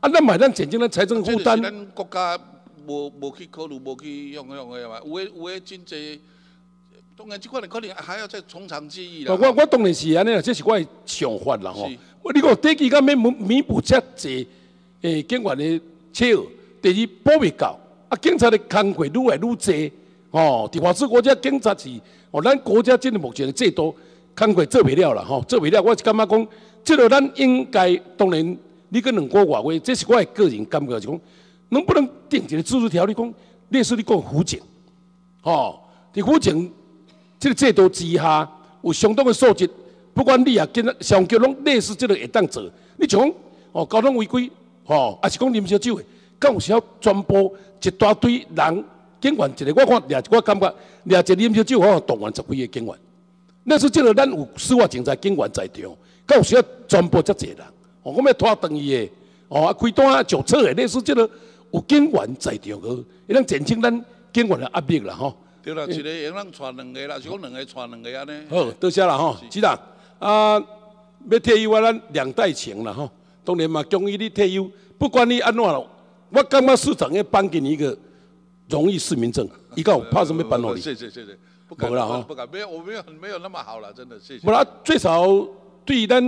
啊，咱买咱减轻咱财政负担国家无无去考虑，无去用用的嘛。有诶有诶真济，当然这款的可能还要再从长计议啦。我我当然是安尼啦，这是我的想法啦吼是。我你讲第一期间要弥弥补遮济诶警员的缺额，第二补未到，啊警察的工课愈来愈济，吼，伫法治国家警察是哦，咱国家真的目前的制度工课做袂了啦吼，做袂了，我是感觉讲，这个咱应该当然你跟两个外话，这是我的个人感觉，是讲能不能定一个自治条例，讲类似你讲辅警，吼，伫辅警。这个制度之下有相当的素质，不管你啊，跟上级拢类似这个会当做。你像哦，交通违规，吼、还是讲啉烧酒的，敢有时候全部一大堆人警员一个，我看掠，我感觉掠一个啉烧酒，我动员十几个警员。那是这个咱有司法警察警员在场，敢有时候全部遮济人，哦，我们要拖长伊的，哦，啊开单啊上册的，类似这个有警员在场个，会当减轻咱警员的压力啦，吼、对啦，一个会当带两个啦，是讲两个带两个安尼。好，多谢啦吼，局长啊，要退休啊，咱两代情啦吼。当然嘛，恭喜你退休，不管你安怎咯，我感觉市长要颁给你一个荣誉市民证，伊讲怕什么颁给你？谢谢谢谢，不敢没啦哈不敢，没有，我没有没有那么好了，真的谢谢。不然最少对于咱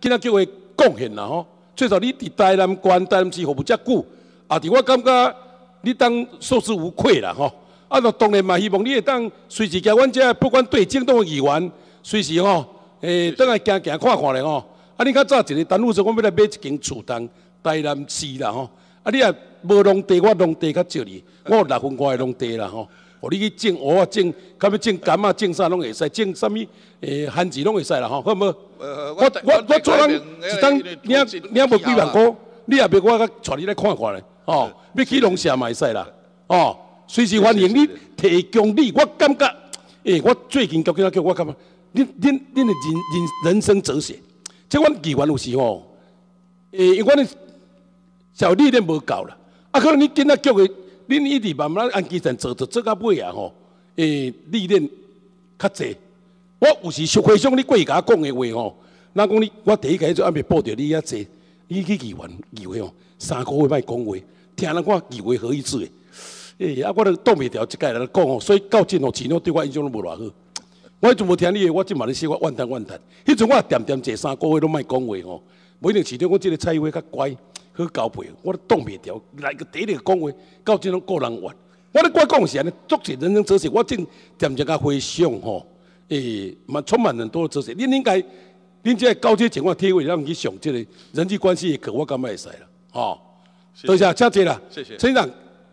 今仔叫的贡献啦吼，最少你伫台南关台南市服务遮久，啊，伫我感觉你当受之无愧啦吼。啊，那当然嘛，希望你会当随时甲阮遮不管对政党的议员，随时吼，诶，倒来行行看看咧吼。啊，你较早一个单位说，我要来买一间厝当台南市啦吼。啊，你也无农地，我农地较少哩，我有六分外的农地啦吼。互你去种芋啊，种，甲要种柑啊，种啥拢会使，种啥物诶，番薯拢会使啦吼，好无？呃，我我我做人一当领领无几万块，你也别我甲带你来看看咧，哦，要去龙社嘛会使啦，哦，随时欢迎你提供你，我感觉，诶、我最近交警叫我感觉，恁恁恁的人人人生哲学，即阮议员有时吼，诶、因为阮的小历练无够啦，啊，可能你今仔叫的，恁一直慢慢按基层做做做到尾啊吼，诶、历练较济。我有时想回想你过去甲讲的话吼，咱讲你，我第一开始暗暝报着你遐济，你去议员议会吼，三个月莫讲话，听人看议会何意思的？诶、啊，我都挡袂牢，即届来讲吼，所以到今吼，市长对我印象都无偌好。我迄阵无听你的，我即嘛咧说我怨叹怨叹。迄阵我也点点坐三个月都莫讲话哦，无一定市长讲即个菜花较乖，好交配，我都挡袂牢，来个第一个讲话，到即种个人怨。我咧我讲是安尼，作者人生哲学，我正点点甲回想吼。诶，嘛充满很多的知识。恁应该，恁这个高阶情况体会，让去想这个人际关系的课，我感觉会使啦。哦，多谢，谢谢啦。谢谢陈长，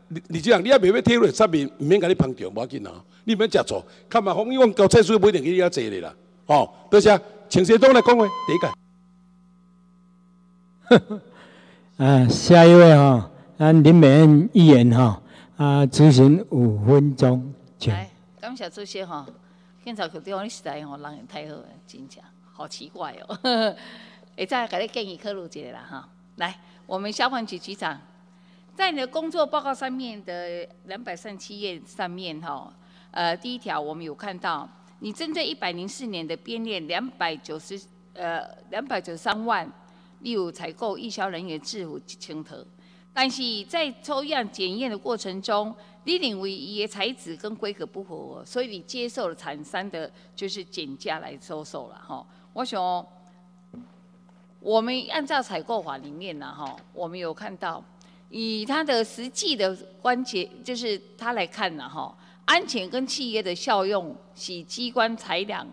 你你这样，你也袂要体会，上面唔免甲你捧场，无要紧啊。你免食错，看嘛，红一往交菜水不一定去遐坐咧啦。哦，多谢，请谢东来讲话，第一个。啊，下一位哈、咱林美恩议员哈，啊，咨询五分钟，请。来，感谢主席哈，检察局长你实在吼人缘太好了，真正好奇怪哦。会再给你建议考虑一下啦哈。来，我们消防局局长，在你的工作报告上面的两百三七页上面哈，呃，第一条我们有看到，你针对一百零四年的编列两百九十呃两百九十三万，例如采购义消人员制服一千套，但是在抽样检验的过程中，你认为伊的材质跟规格不符合，所以你接受了厂商的就是减价来收售了哈。我想。我们按照采购法里面呢，哈，我们有看到，以它的实际的关节，就是它来看呢，哈，安全跟企业的效用，是机关裁量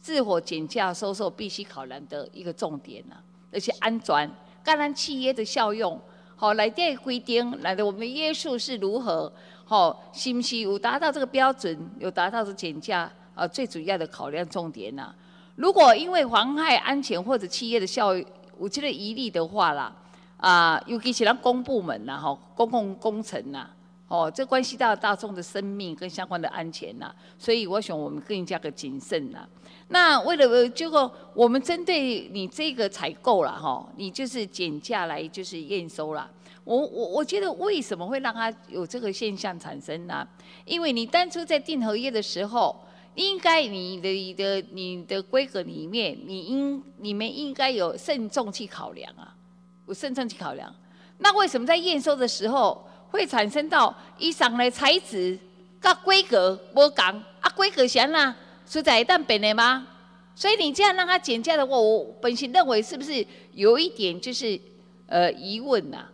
自火减价收受必须考量的一个重点呐。而且安全，当然企业的效用，好来电规定，来的我们约束是如何，好，是不是有达到这个标准，有达到这减价啊？最主要的考量重点呐。如果因为妨害安全或者企业的效益，我觉得疑虑的话啦，啊，尤其是咱公部门呐，吼，公共工程呐，哦，这关系到大众的生命跟相关的安全呐，所以我想我们更加的谨慎呐。那为了这个，我们针对你这个采购了哈，你就是减价来就是验收了。我我我觉得为什么会让它有这个现象产生呢？因为你当初在订合约的时候。应该你的你的你的规格里面，你应你们应该有慎重去考量啊，我慎重去考量。那为什么在验收的时候会产生到衣裳的材质跟规格不讲啊？规格行啦，是在旦变的吗？所以你这样让他减价的话，我本身认为是不是有一点就是呃疑问呐？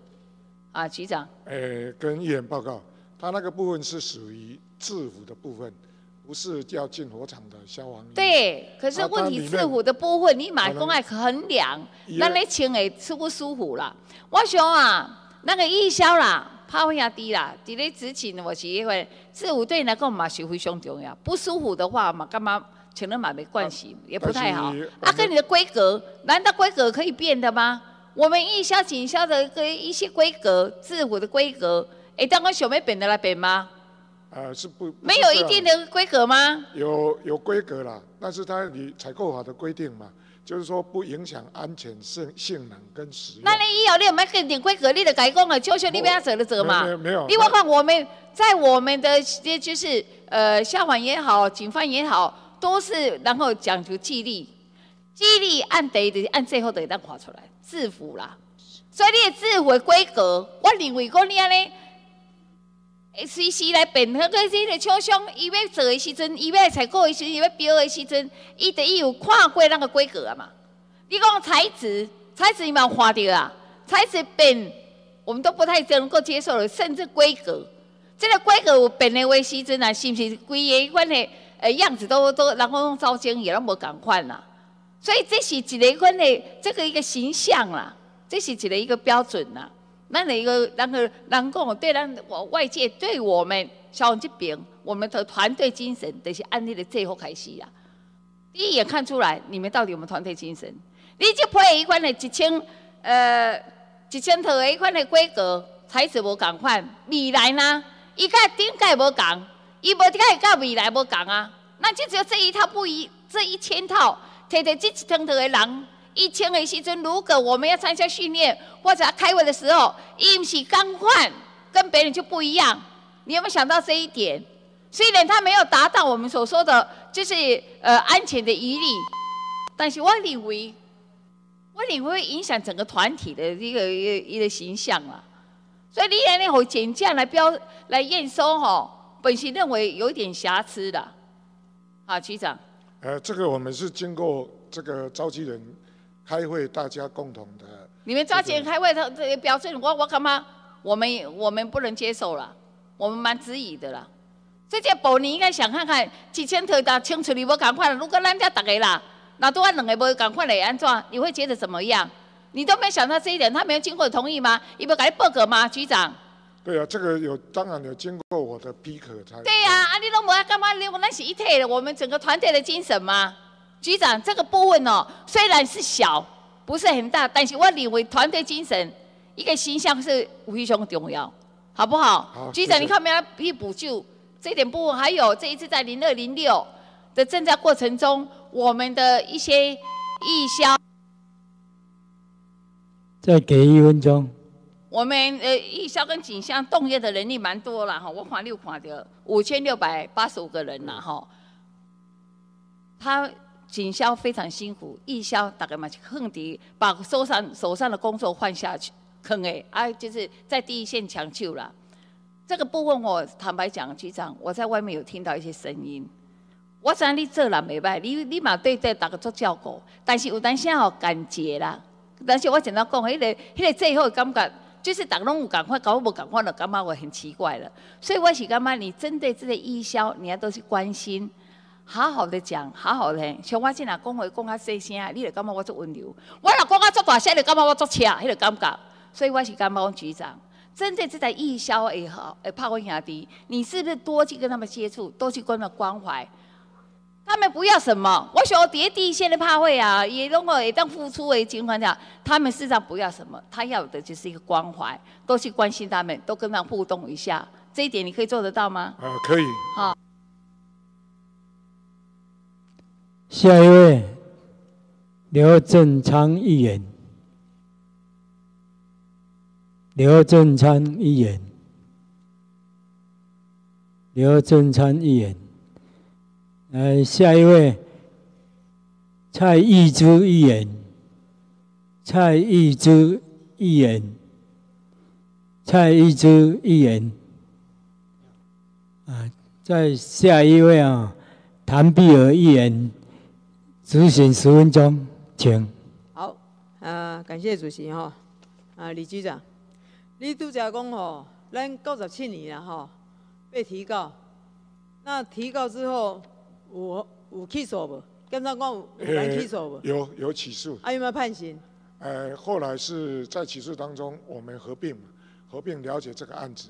啊，局长。呃，跟议员报告，他那个部分是属于制服的部分。不是叫进火场的消防员。对，可是问题制服的部分，你买公爱很凉，那你穿会舒不舒服啦？我想啊，那个义消啦，怕会压低啦，伫咧执勤我是因为制服对你来讲嘛是非常重要，不舒服的话嘛，干嘛请人买没关系，也不太好。啊，跟你的规格，难道规格可以变的吗？我们义消、警消的个一些规格，制服的规格，哎当我想要变的来变吗？呃，是不没有一定的规格吗？有有规格啦，但是它你采购法的规定嘛，就是说不影响安全性性能跟使用。那你以后你有没有跟定规格？你得改工啊，就求你不要走了走嘛。没有没有。另外看我们在我们的就是呃消防也好，警方也好，都是然后讲究纪律，纪律按得的按最后的单划出来制服啦。所以你的制服规格，我认为讲你安尼。随时来变，那个这个厂商伊要做的时阵，伊要采购的时阵，伊要标的时阵，伊得伊有看过那个规格嘛。你讲材质，材质有没有花掉啊？材质变，我们都不太能够接受了。甚至规格，这个规格有变的话时阵啊，是不是规个款的呃样子都都，然后用造型也那么赶快啦？所以这是一个款的这个一个形象啦，这是一个一个标准啦。那哪一个那个能够对咱外界对我们小这边，我们的团队精神这些案例的最后开始啊，第一眼看出来你们到底有没有团队精神？你这配一款的一千呃一千套的一款的规格材质无共款，未来呢？伊甲顶盖无共，伊无甲甲未来无共啊？那就只有这一套不一，这一千套摕摕这一千套的人。一千个时阵，如果我们要参加训练或者开会的时候，一起更换，跟别人就不一样。你有没有想到这一点？虽然他没有达到我们所说的，就是呃安全的疑虑，但是我认为，我认为会影响整个团体的一个一个一个形象啊。所以你来那会减价来标来验收哈，本身认为有点瑕疵的。好，局长。呃，这个我们是经过这个召集人。开会，大家共同的。你们抓紧开会，他这表示我我干嘛？我们我们不能接受了，我们蛮质疑的啦。这件保你应该想看看，几千头的清楚你无赶快了。如果咱家大家啦，那都按两个无赶快来安装，你会觉得怎么样？你都没想到这一点，他没有经过同意吗？你不给你报告吗，局长？对啊，这个有当然有经过我的批可才。对呀，啊你都无干嘛？你我那是一体的，我们整个团队的精神吗？局长，这个部分哦，虽然是小，不是很大，但是我认为团队精神一个形象是非常重要，好不好？好局长，你看没有去补救这点部分，还有这一次在零二零六的征战过程中，我们的一些义消，再给一分钟。我们呃义消跟警消动员的能力蛮多了哈，我看六看到五千六百八十五个人了哈。他警消非常辛苦，义消大概嘛是横敌，把手上手上的工作换下去，坑哎，啊就是在第一线抢救了。这个部分我坦白讲，局长，我在外面有听到一些声音。我知道你做人袂歹，你你嘛对对大家做照顾，但是有当时吼感觉啦。但是我简单讲，迄、个迄、个最后的感觉，就是大家拢有赶快，搞我无赶快了，感觉我很奇怪了。所以我是感觉你针对这个义消，你要都是关心，好好的讲，好好的。像我现在讲话讲较细声，你就感觉我做温柔；我若讲较足大声，你感觉我做车，迄个感觉。所以我是感觉讲局长。针对这台义消也好，诶，炮灰兄弟，你是不是多去跟他们接触，多去跟他们关怀？他们不要什么，我想第第一线的怕会啊，也如果也当付出为情况下，他们事实上不要什么，他要的就是一个关怀，多去关心他们，多跟他们互动一下，这一点你可以做得到吗？呃，可以。好，下一位，刘正昌议员。刘正昌议员，刘正昌议员，来下一位，蔡义珠议员，蔡义珠议员，蔡义珠议员，啊，再下一位啊，谭碧儿议员，咨询十分钟，请。好，啊，感谢主席哈，啊，李局长。你拄则讲吼，咱九十七年啦吼，被提告，那提告之后有有起诉无？检察官有有来起诉无？有有起诉。啊，有没有判刑？呃，后来是在起诉当中，我们合并合并了解这个案子。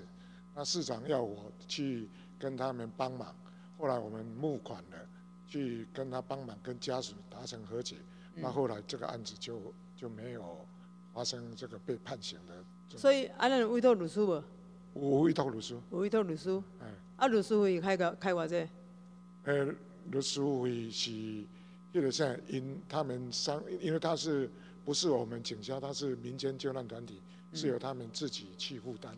那市长要我去跟他们帮忙，后来我们募款了，去跟他帮忙，跟家属达成和解。那后来这个案子就就没有发生这个被判刑的。所以，安尼有委托律师无？有委托律师。有委托律师。哎。啊，律师费开个开偌济？呃，律师费是，迄个啥？因他们商，因为他是不是我们警校，他是民间救难团体，是由他们自己去负担。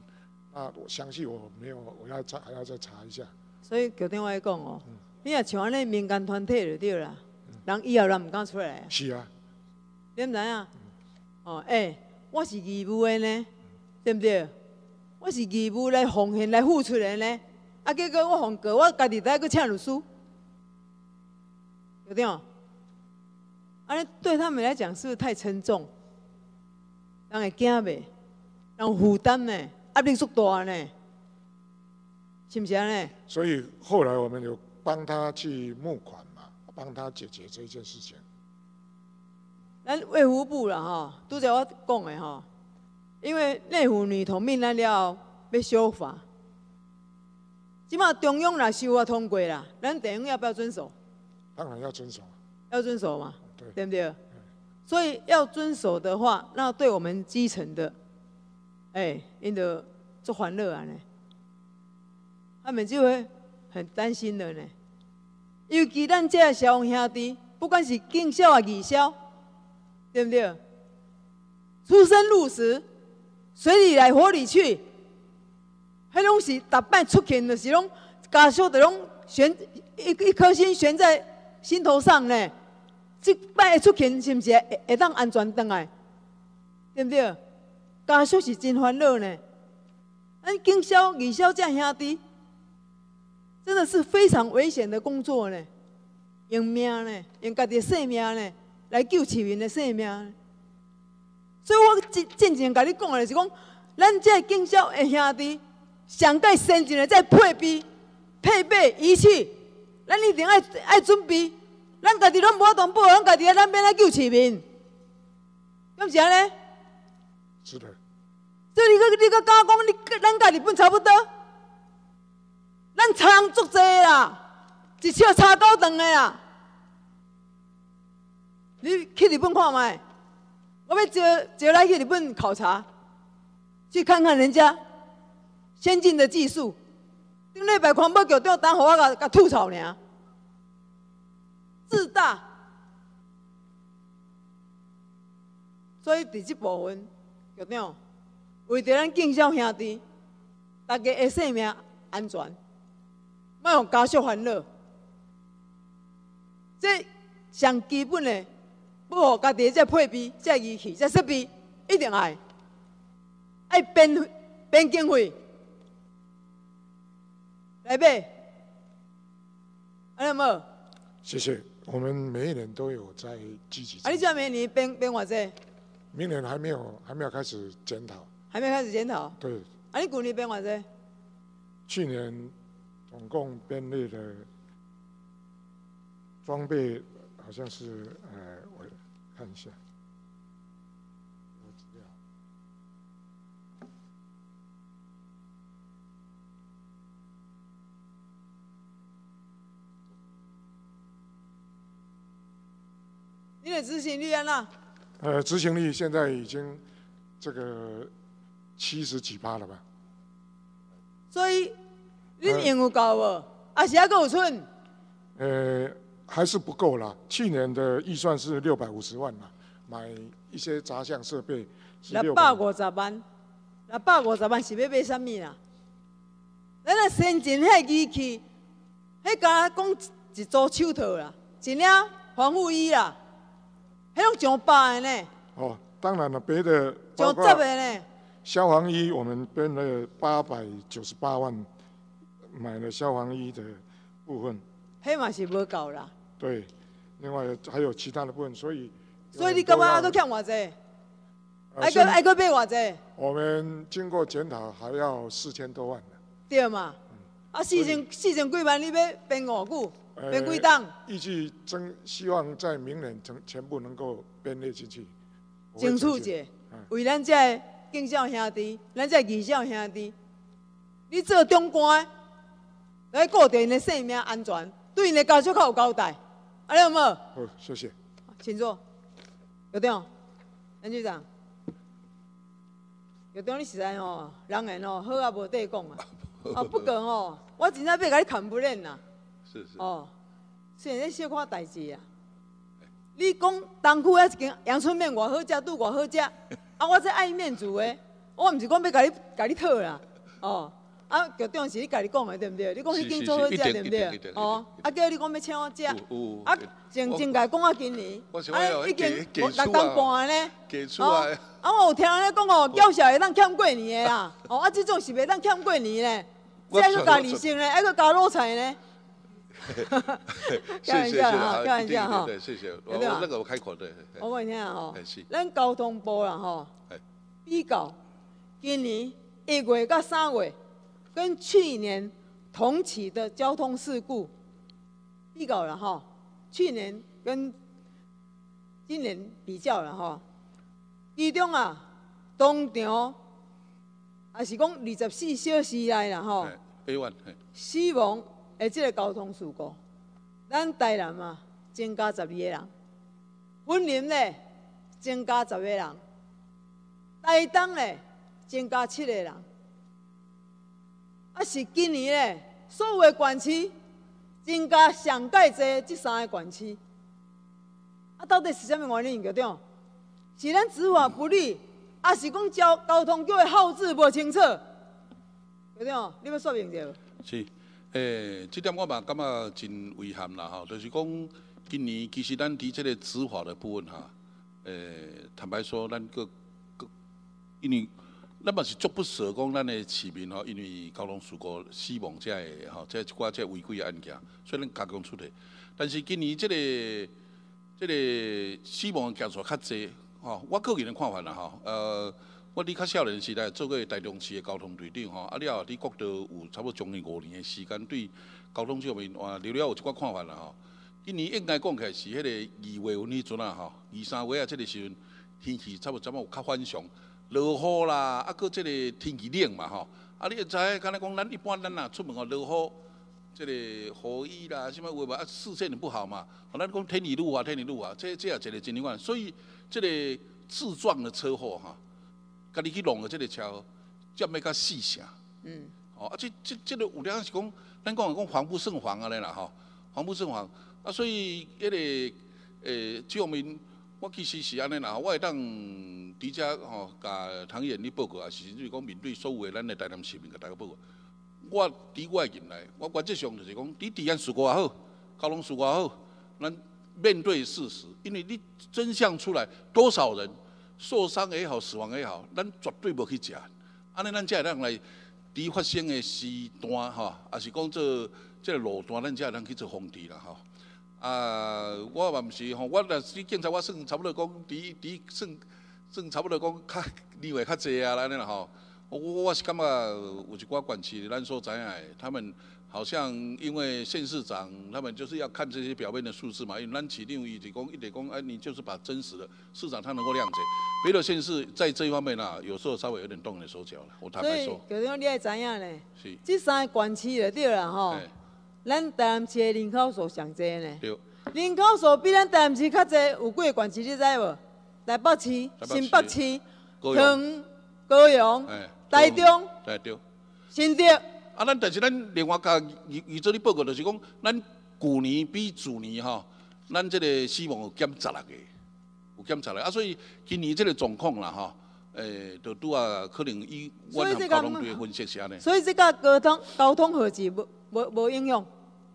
啊，我详细我没有，我要查还要再查一下。所以叫电话讲哦，你若像安尼民间团体就对啦，人以后人毋敢出来。是啊。你唔知影？哦，哎，我是义务的呢。对毋对？我是义务来奉献、来付出的呢。啊，结果我奉告，我家己再去请律师，有对哦？啊，对他们来讲是不是太沉重？人会惊袂？人负担呢？压力足大呢？是不是安尼？所以后来我们有帮他去募款嘛，帮他解决这件事情。咱卫福部啦，吼，拄则我讲的吼。因为内湖女童命案了，要修法。即马中央来修法通过啦，咱地方要不要遵守？当然要遵守。要遵守嘛？对。对不对？所以要遵守的话，那对我们基层的，哎，因着做欢乐啊呢，他们就会很担心的呢。尤其咱这消防兄弟，不管是警消啊、义消，对不对？出生入死。水里来，火里去，迄拢是逐摆出勤，的是拢家属的拢悬一一颗心悬在心头上呢。即摆出勤是毋是会会当安全倒来？对不对？家属是真烦恼呢。咱警消、义消这兄弟，真的是非常危险的工作呢，用命呢，用家己的性命呢，来救市民的性命。所以我真真正甲你讲的是讲，咱这警消的兄弟，上盖先进的在配备、配备仪器，咱一定爱爱准备。咱家己拢无法当保，咱家己咱免来救市民，敢是安尼？是的。所以你个你个敢讲，你咱家己本差不多，咱差人足济啦，一笑差高长的啦。你去日本看卖。我要招招来去日本考察，去看看人家先进的技术。顶礼拜环保局长当互我甲甲吐槽尔，自大。所以伫即部分，局长为着咱敬孝兄弟，大家的生命安全，莫用家属烦恼。这上基本的，保护家己这配备、这仪器、这设备，一定爱爱编编经费来买，安尼无？谢谢，我们每一年都有在积极。啊，你这明年编编偌济？明年还没有，还没有开始检讨。还没开始检讨？对。啊，你去年编偌济？去年总共编列的装备好像是，呃，我看一下。你的执行力安怎？呃，执行力现在已经这个七十几趴了吧？所以，恁用有够无？还是还够有剩？呃，还是不够啦。去年的预算是六百五十万嘛，买一些杂项设备六百五十万，六百五十万是要买什么啦？咱那先进迄机器，迄敢讲一组手套啦，一领防护衣啦。还用上百的呢？哦，当然了，别的上十的呢。消防衣我们编了八百九十八万，买了消防衣的部分。迄嘛是无够啦。对，另外还有其他的部分，所以。所以你干嘛还搁欠偌济？还搁还搁买偌济？我们经过检讨，还要四千多万呢。对嘛？啊，四千四千几万，你要编偌久？编几档？预计争希望在明年全全部能够编列进去。争取者，为咱这敬孝兄弟，咱这义孝兄弟，你做中官，来固定因的生命安全，对因的家属较有交代，安尼有无？好，谢谢。请坐。局长，陈局长，有长你实在吼，人缘吼好啊，无得讲啊。啊，不过吼，我真正要甲你看不认呐。是是哦，虽然小看代志啊，你讲东区迄一间阳春面偌好食，拄偌好食，啊，我这爱面子的，我毋是讲要甲你甲你讨啦，哦，啊，局长是你家己讲的对毋对？你讲迄间做好食对毋对？哦，啊，叫你讲要请我食，啊，正正该讲啊，今年，啊，已经六点半呢，哦，啊，我有听人咧讲哦，叫小会当欠过年的啦，哦，啊，这种是袂当欠过年咧，再去加利息咧，还去加卤菜咧。开玩笑哈，开玩笑哈。对，谢谢。我那个我开口对。我问你听哈，咱交通部啦哈，比较今年一月到三月，跟去年同期的交通事故比较了哈，去年跟今年比较了哈，其中啊，当场也是讲二十四小时内了哈，死亡。诶，即个交通事故，咱台南嘛增加十二个人，云林咧增加十个人，台东咧增加七个人，啊是今年咧所有的县区增加上盖济即三个县区，啊到底是啥物原因？局长，是咱执法不力，还是讲交交通局的号志无清楚？局长，你要说明者？是。诶，这点我嘛感觉真遗憾啦吼，就是讲今年其实咱伫这个执法的部分哈，诶，坦白说，咱个个因为咱嘛是足不舍讲咱的市民吼，因为交通事故死亡这个吼，即一寡即违规的案件，所以咱加强处理。但是今年即个即个死亡件数较济吼，我个人的看法啦吼，呃。我伫较少年时代做过台中市的交通队长吼，啊了后伫国道有差不多将近五年的时间，对交通这方面哇，留了有一寡看法啦吼。今年应该讲起来是迄个二月份迄阵啊吼，二三月啊，即个时阵天气差不多怎么有较反常，落雨啦，啊，搁即个天气冷嘛吼。啊，你会知，敢若讲咱一般咱若出门哦，落雨，即个雨衣啦，什物话嘛，啊，视线不好嘛。咱讲天气路啊，天气路啊，这这也一个真理关。所以，即个自撞的车祸哈。家己去弄的即个车，占要较细声。嗯。哦，啊，即即即个有点是讲，咱讲讲防不胜防安尼啦吼，防不胜防。啊，所以迄个诶，这方面我其实是安尼啦，我会当伫遮吼，甲唐议员你报告，也是甚至讲面对所有诶咱诶台南市民甲大家报告。我伫我诶人来，我原则上就是讲，你治安事故也好，交通事故也好，咱面对事实，因为你真相出来，多少人受伤也好，死亡也好，咱绝对无去食。安尼咱才会当来，伫发生诶时段吼，也是讲做即个路段，咱才会当去做防治啦吼。啊，我嘛毋是吼，我若是警察，我算差不多讲，伫伫算算差不多讲较例外较济啊，安尼啦吼。我我是感觉有一寡管区咱所知影的，他们好像因为县市长他们就是要看这些表面的数字嘛，因为咱市长伊就讲一直讲，哎，你就是把真实的市长他能够谅解，别的县市在这一方面啊，有时候稍微有点动了手脚了，我坦白说。所以，你爱知影呢，是，这三个管区就对啦吼。咱台南市的人口数上济呢，对人口数比咱台南市较济，有几个县市你知无？台北市、新北市、高高雄、台中、台中、新竹。啊，咱但是咱另外加预预做你报告，就是讲，咱去年比去年吼，咱这个死亡有减十六个，有减十六啊，所以今年这个状况啦吼，诶，就拄啊，可能以我和交通队分析是安尼。所以这个交通交通号志无无无影响，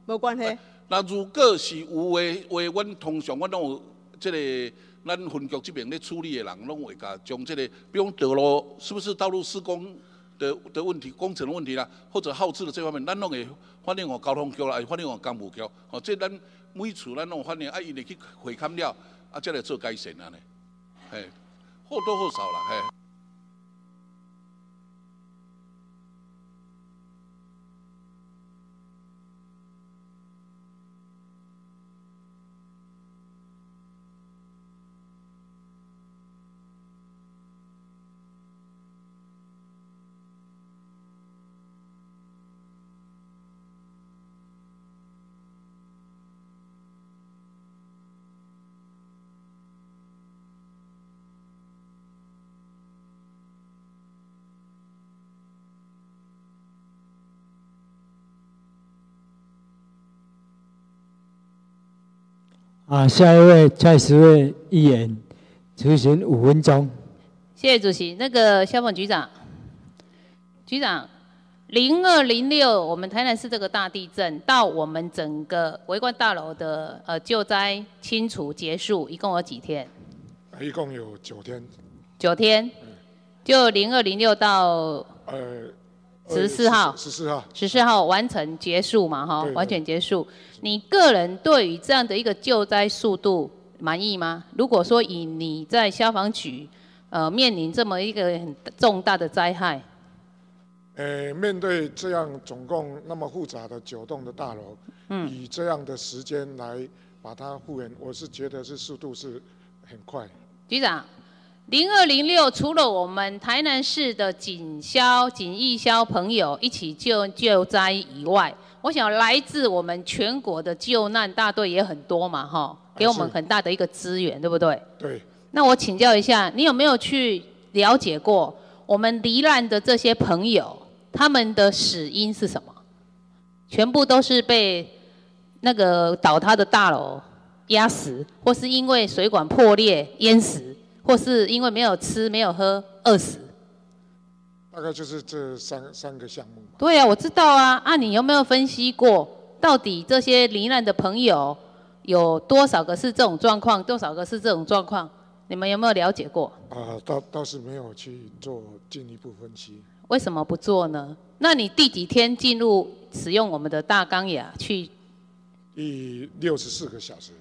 无关系。那如果是有诶话，阮通常阮拢有即个，咱分局这边咧处理诶人，拢会甲将即个，比如道路是不是道路施工的的问题、工程的问题啦，或者耗资的这方面，咱拢会反映互交通局啦，反映互干部局，吼，即咱每处咱拢反映，啊，伊会去会勘了，啊，再来做改善安尼，嘿，或多或少啦，嘿。啊，下一位蔡十位议员，执行五分钟。谢谢主席。那个消防局长，局长，零二零六，我们台南市这个大地震，到我们整个围观大楼的呃救灾清除结束，一共有几天？一共有九天。九天，就零二零六到呃。十四号，十四号，十四号完成结束嘛？哈，完全结束。你个人对于这样的一个救灾速度满意吗？如果说以你在消防局，呃，面临这么一个很重大的灾害，呃，面对这样总共那么复杂的九栋的大楼，嗯，以这样的时间来把它复原，我是觉得是速度是很快。局长。零二零六，除了我们台南市的警消、警义消朋友一起救救灾以外，我想来自我们全国的救难大队也很多嘛，哈，给我们很大的一个资源，对不对？对。那我请教一下，你有没有去了解过我们罹难的这些朋友，他们的死因是什么？全部都是被那个倒塌的大楼压死，或是因为水管破裂淹死？或是因为没有吃、没有喝饿死，大概就是这三三个项目。对啊，我知道啊。啊，你有没有分析过，到底这些罹难的朋友有多少个是这种状况，多少个是这种状况？你们有没有了解过？啊，倒倒是没有去做进一步分析。为什么不做呢？那你第几天进入使用我们的大钢牙去？第六十四个小时。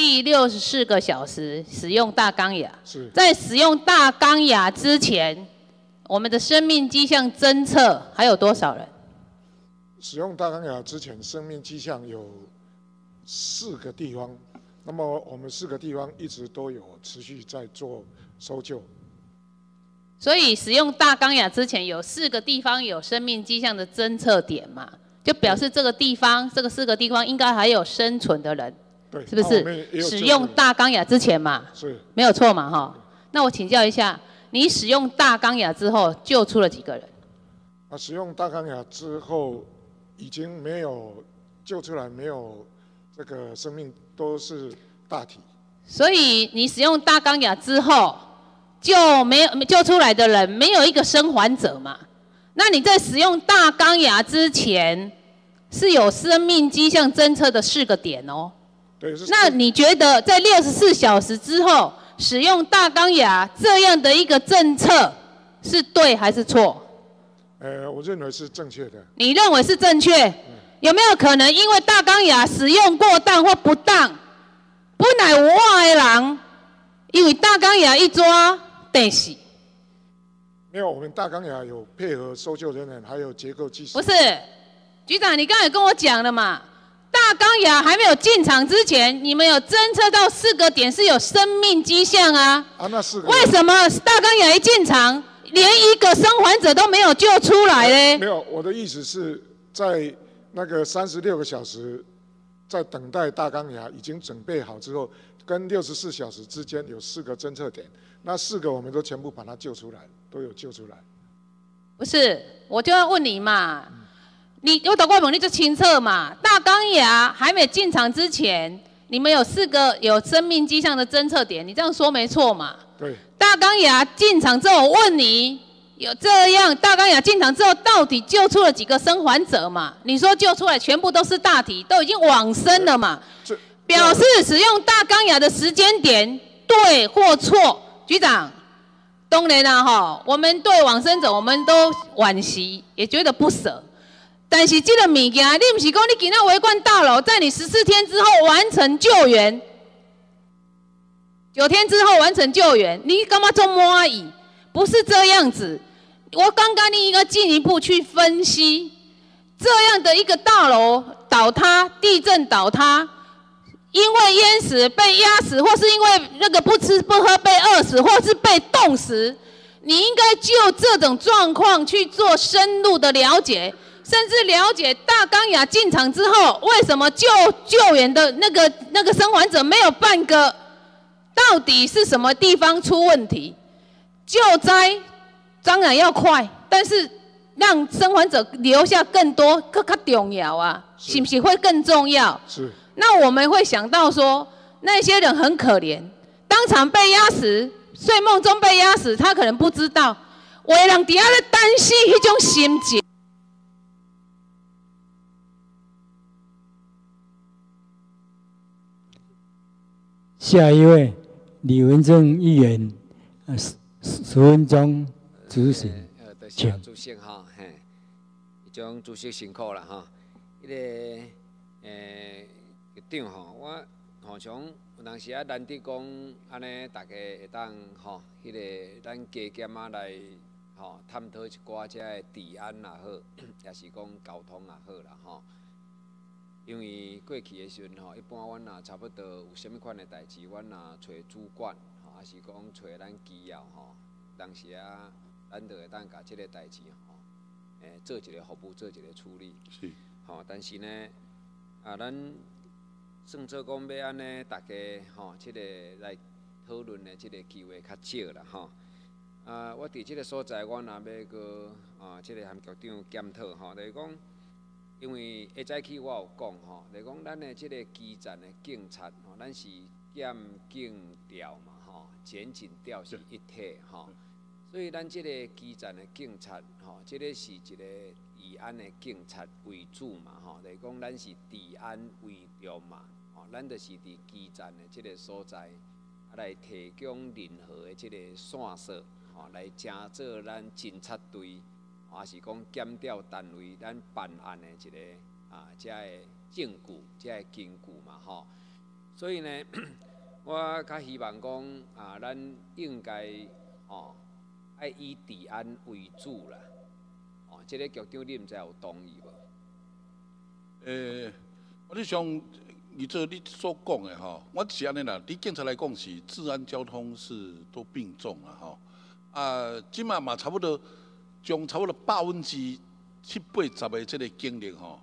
第六十四个小时使用大钢牙，是在使用大钢牙之前，我们的生命迹象侦测还有多少人？使用大钢牙之前，生命迹象有四个地方，那么我们四个地方一直都有持续在做搜救。所以使用大钢牙之前，有四个地方有生命迹象的侦测点嘛，就表示这个地方，这个四个地方应该还有生存的人。是不是使用大钢牙之前嘛？是，没有错嘛哈。那我请教一下，你使用大钢牙之后救出了几个人？啊，使用大钢牙之后，已经没有救出来，没有这个生命都是大体。所以你使用大钢牙之后，就没有救出来的人没有一个生还者嘛？那你在使用大钢牙之前，是有生命迹象侦测的四个点哦。对，是。那你觉得在六十四小时之后使用大钢牙这样的一个政策是对还是错？呃，我认为是正确的。你认为是正确？有没有可能因为大钢牙使用过当或不当，本来有外的人，因为大钢牙一抓，得死？没有，我们大钢牙有配合搜救人员，还有结构技师。不是，局长，你刚才跟我讲了嘛？大钢牙还没有进场之前，你们有侦测到四个点是有生命迹象啊？啊，那四个。为什么大钢牙一进场，连一个生还者都没有救出来呢？没有，我的意思是在那个三十六个小时，在等待大钢牙已经准备好之后，跟六十四小时之间有四个侦测点，那四个我们都全部把它救出来。都有救出来，不是，我就要问你嘛，你有打过猛力就清澈嘛？大钢牙还没进场之前，你们有四个有生命迹象的侦测点，你这样说没错嘛？对。大钢牙进场之后，我问你，有这样大钢牙进场之后，到底救出了几个生还者嘛？你说救出来全部都是大体，都已经往生了嘛？表示使用大钢牙的时间点对或错，局长？当然啦，哈，我们对往生者，我们都惋惜，也觉得不舍。但是这个物件，你不是讲你今天围观大楼，在你十四天之后完成救援，九天之后完成救援，你干嘛做摸椅？不是这样子。我刚刚你应该进一步去分析，这样的一个大楼倒塌，地震倒塌。因为淹死、被压死，或是因为那个不吃不喝被饿死，或是被冻死，你应该就这种状况去做深入的了解，甚至了解大钢牙进场之后，为什么救救援的那个那个生还者没有半个，到底是什么地方出问题？救灾当然要快，但是让生还者留下更多，更更重要啊，是不是会更重要？是。那我们会想到说，那些人很可怜，当场被压死，睡梦中被压死，他可能不知道，为人底下在担心一种心情。下一位，李文正议员，呃，十十分钟主席，请。主席哈，嘿，一种主席辛苦了哈，一个，诶。长吼，我好像有当时啊，难得讲安尼，大家会当吼，迄个咱加减啊来吼，探讨一寡遮个治安也好，也是讲交通也好啦吼。因为过去的时阵吼，一般阮若差不多有啥物款的代志，阮若找主管吼，还是讲找咱机要吼，当时啊，咱就会当甲即个代志吼，诶，做一个服务，做一个处理。是。吼，但是呢，啊，咱。算做讲要安尼，大家吼，即个来讨论的即个机会较少啦吼。啊，我伫即个所在，我若要个啊，即个含局长检讨吼，就是讲，因为下早起我有讲吼，就是讲咱的即个基层的警察吼，咱是检警调嘛吼，检警调是一体吼，所以咱即个基层的警察吼，即个是一个治安的警察为主嘛吼，就是讲咱是治安为重嘛。吼咱就是伫基层的即个所在，啊来提供任何的即个线索，吼来加做咱警察队，还是讲检调单位咱办案的一个啊，遮个证据，遮个根据嘛，吼。所以呢，我较希望讲啊，咱应该吼爱以治安为主啦。哦，即个局长你毋知有同意无？诶，我咧想。你这你所讲的吼，我是安尼啦。对警察来讲是治安交通是都并重啊吼。啊，即嘛嘛差不多将差不多百分之七八十的这个精力哈，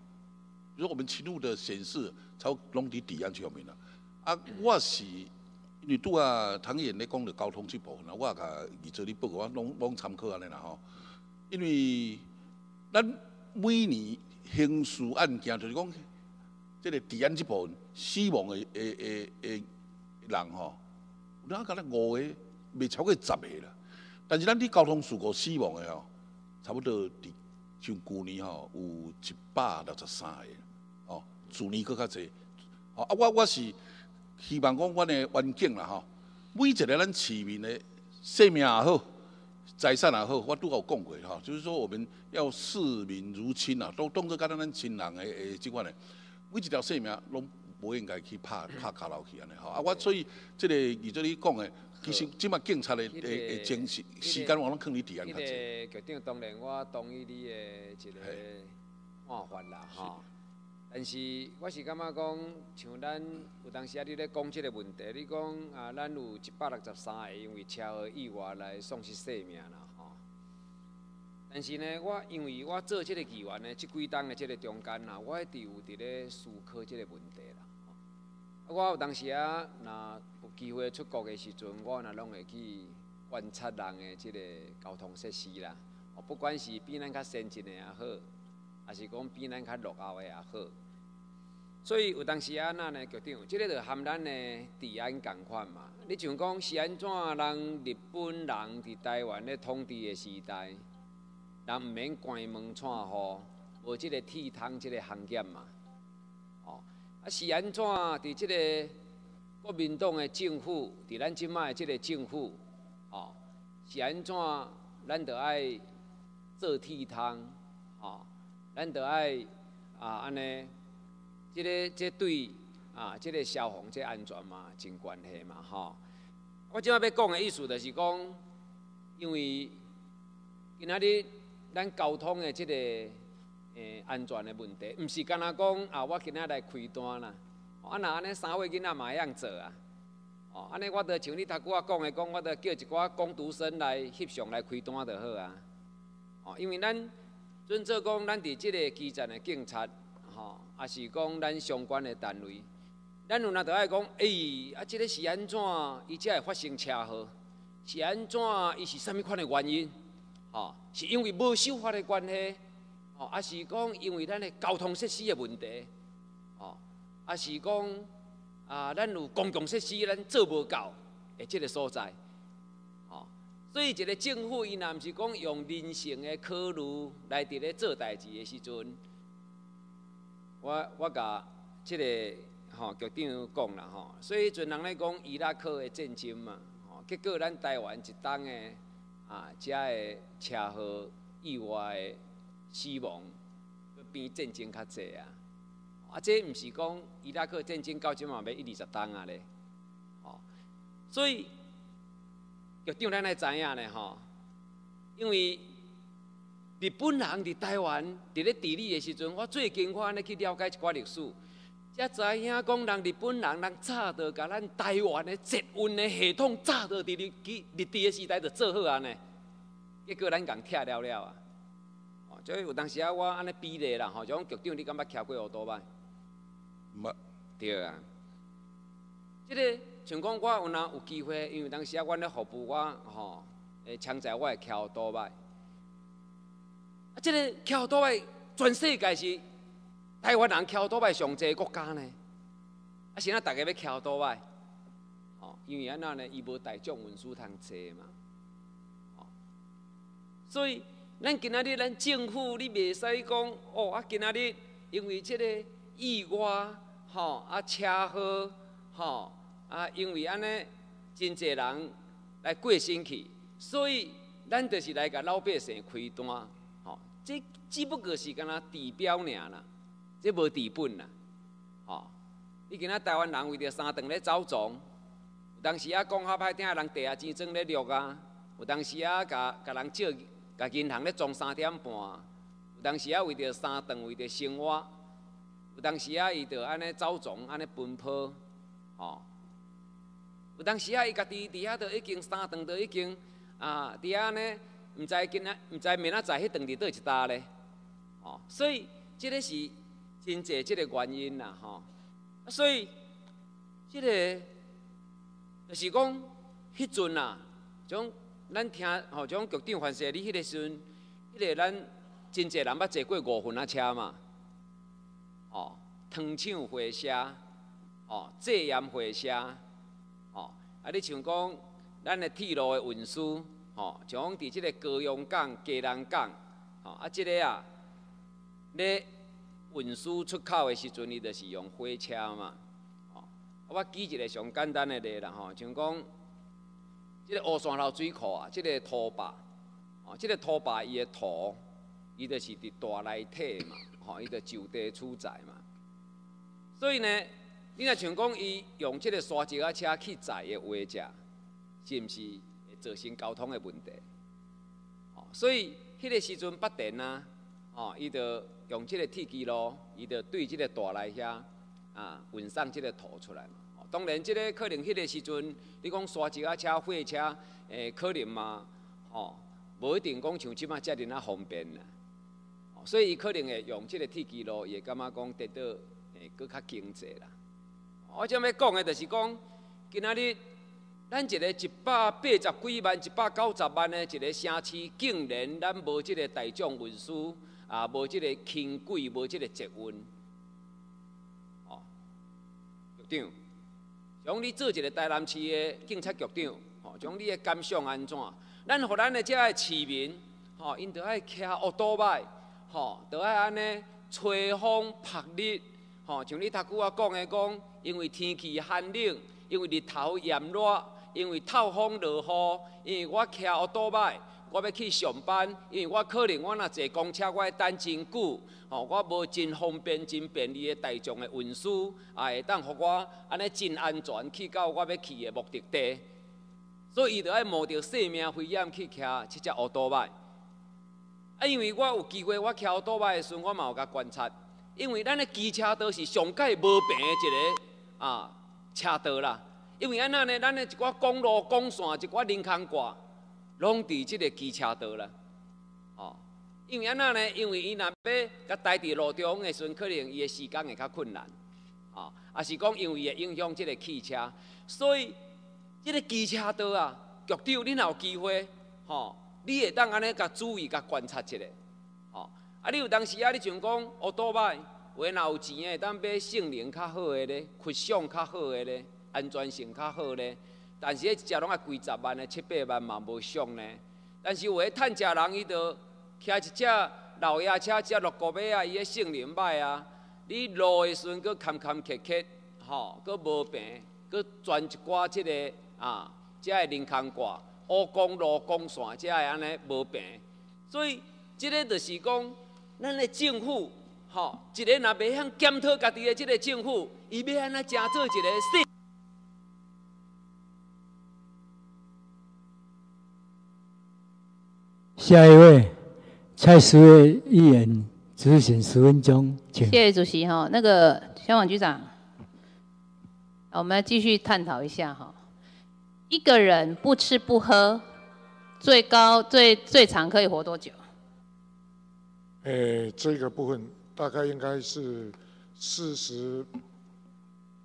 如果我们勤务的显示，超拢伫治安方面啦。啊，我是因为拄啊唐演咧讲着交通这部分啦，我也甲二做你报告，我拢拢参考安尼啦吼。因为咱每年刑事案件就是讲，即个治安这部分死亡的诶诶诶人吼，咱敢若五个，未超过十个啦。但是咱伫交通事故死亡的吼，差不多伫像旧年吼有一百六十三个，哦，去年佫较济。哦，啊，我我是希望讲，阮的环境啦吼，每一个咱市民的生命也好，财产也好，我都有讲过吼，就是说我们要视民如亲啊，都当作敢若咱亲人的诶即款的，每一条生命拢无应该去拍拍卡落去安尼吼。啊，我所以即个如做你讲的。其实，即马警察的诶诶精时时间，我拢肯你治安较济。局长当然，我同意你的一个看法啦，吼。但是，我是感觉讲，像咱有当时啊，你咧讲即个问题，你讲啊，咱有一百六十三个因为车祸意外来丧失生命啦，吼。但是呢，我因为我做即个议员呢，即几档的即个中间啦，我一直有伫咧思考即个问题啦。我有当时啊，若有机会出国的时阵，我若拢会去观察人的即个交通设施啦。哦，不管是比咱较先进的也好，还是讲比咱较落后的也好。所以有当时啊，那呢局长，即个就含咱的治安共款嘛。你像讲是安怎人日本人伫台湾咧统治的时代，人毋免关门串户，无即个铁通即个行业嘛。啊，是安怎？伫即个国民党的政府，伫咱即卖即个政府，哦，是安怎？咱得爱做铁通，哦，咱得爱啊安尼，即个即对啊，即个消防即安全嘛，真关系嘛，吼。我即摆要讲的意思就是讲，因为今仔日咱交通的即个。诶，安全的问题，毋是干那讲啊，我今仔来开单啦。啊，那安尼三位囡仔嘛会样做啊。哦，安尼我得像你头拄仔讲的，讲我得叫一寡工读生来翕相来开单就好啊。哦，因为咱准做讲，咱伫即个基站的警察，吼，也是讲咱相关的单位，咱有哪得爱讲，诶，啊，即个是安怎，伊才会发生车祸？是安怎，伊是啥物款的原因？吼，是因为无守法的关系？哦，也是讲因为咱的交通设施的问题，哦，也是讲啊，咱有公共设施咱做无够的这个所在，哦，所以一个政府伊若毋是讲用人性的考虑来伫咧做代志的时阵，我我甲即个吼局长讲啦吼，所以阵人咧讲伊拉克的战争嘛，吼，结果咱台湾一档的啊，遮的车祸意外。死亡比战争较济啊！啊，这毋是讲伊拉克战争到即嘛要一二十单啊咧，哦，所以局长咱来知影咧吼，因为日本人伫台湾伫咧治理的时阵，我最近我安尼去了解一寡历史，才知影讲人日本人人早着甲咱台湾的捷运的系统早着伫日日日治的时代就做好安尼，结果咱共拆了了啊！所以有当时啊，我安尼比例啦，吼，就讲局长，你敢捌骑过乌多吧？捌。对啊。即个像讲我有哪有机会，因为当时啊，阮咧服务我吼，诶，强在我会骑乌多吧。啊，即个骑乌多吧，全世界是台湾人骑乌多吧上济国家呢。啊，现在大家要骑乌多吧？吼，因为安那呢，伊无大众文书通坐嘛。吼，所以。咱今仔日，咱政府你袂使讲哦，啊，今仔日因为即个意外，吼，啊，车祸，吼，啊，因为安尼真济人来过身去，所以咱就是来甲老百姓开单，吼，这只不过是干那治标尔啦，这无治本啦，吼，你今仔台湾人为着三顿咧走有当时啊讲较歹听，人地下钱庄咧掠啊，有当时啊甲甲人借。甲银行咧装三点半，有当时啊为着三顿为着生活，有当时啊伊着安尼走总安尼奔波，吼，有当时啊伊家己伫遐着已经三顿着已经啊伫遐呢，毋知今仔毋知明仔载迄顿伫倒一搭咧，吼，所以即个是真济即个原因啦，吼，所以即个就是讲迄阵啊，种。咱听吼，种局长反射，你迄个时阵，迄个咱真侪人捌坐过五分啊车嘛，哦，汤厂火车，哦，制盐火车，哦，啊，你像讲咱的铁路的运输，哦，像讲伫即个高雄港、嘉南港，哦，啊，即个啊，咧运输出口的时阵，伊就是用火车嘛，哦，我举一个上简单的例啦，吼，像讲，即个乌山头水库啊，即个土坝，哦，即个土坝伊的土。伊就是伫大内体嘛，吼，伊就就地取材嘛。所以呢，你若像讲伊用即个沙石啊车去载的话，者是毋是会造成交通的问题？哦，所以迄个时阵北电啊，哦，伊就用即个铁机咯，伊就对即个大内遐啊运送即个土出来嘛。当然，即个可能迄个时阵，你讲刷一啊车、货车，诶，可能嘛，吼，无一定讲像即马遮尔啊方便啦。所以伊可能会用即个铁机路，伊会感觉讲得到诶，佫较经济啦。我即要讲诶，就是讲，今仔日咱一个一百八十几万、一百九十万诶一个城市，竟然咱无即个大众运输，啊，无即个轻轨，无即个捷运。哦，局长，像你做一个台南市的警察局长，哦，像你的感想安怎？咱互咱的遮个市民，吼，因着爱骑奥多麦。吼，都爱安尼吹风晒日，吼，像你头拄仔讲的讲，因为天气寒冷，因为日头炎热，因为透风落雨，因为我骑奥多麦，我要去上班，因为我可能我若坐公车，我要等真久，吼，我无真方便、真便利的大众的运输，也会当互我安尼真安全去到我要去的目的地，所以伊就爱冒着性命危险去骑七只奥多麦。啊，因为我有机会，我骑奥多麦的时阵，我嘛有甲观察。因为咱的机车都是上界无平的一个啊车道啦。因为安那呢，咱的一寡公路、公线、一寡人空挂，拢伫即个机车道啦。哦，因为安那呢，因为伊若要甲待伫路中央的时阵，可能伊的时间会较困难。啊，也是讲因为会影响即个汽车，所以即个机车道啊，局长，你若有机会，吼。你会当安尼甲注意、甲观察一下，哦！啊，你有当时啊，你像讲乌多摆，话若有钱会当买性能较好的咧，屈相较好的咧，安全性较好咧。但是迄一只拢啊几十万的、七八万嘛无相呢。但是有趁食人伊就骑一只老爷车，只六个马啊，伊个性能歹啊。你路的时阵佫坎坎坷坷，吼，佫无病，佫钻一寡即个啊，遮个人空挂。乌公路、公线，才会安尼无病，所以即个就是讲，咱的政府，吼，一个若袂晓检讨家己的即个政府，伊要安怎正做一个下一位，蔡思月议员，执行十分钟，请。谢谢主席哈，那个消防局长，我们继续探讨一下哈。一个人不吃不喝，最高最最长可以活多久？诶，这个部分大概应该是四十，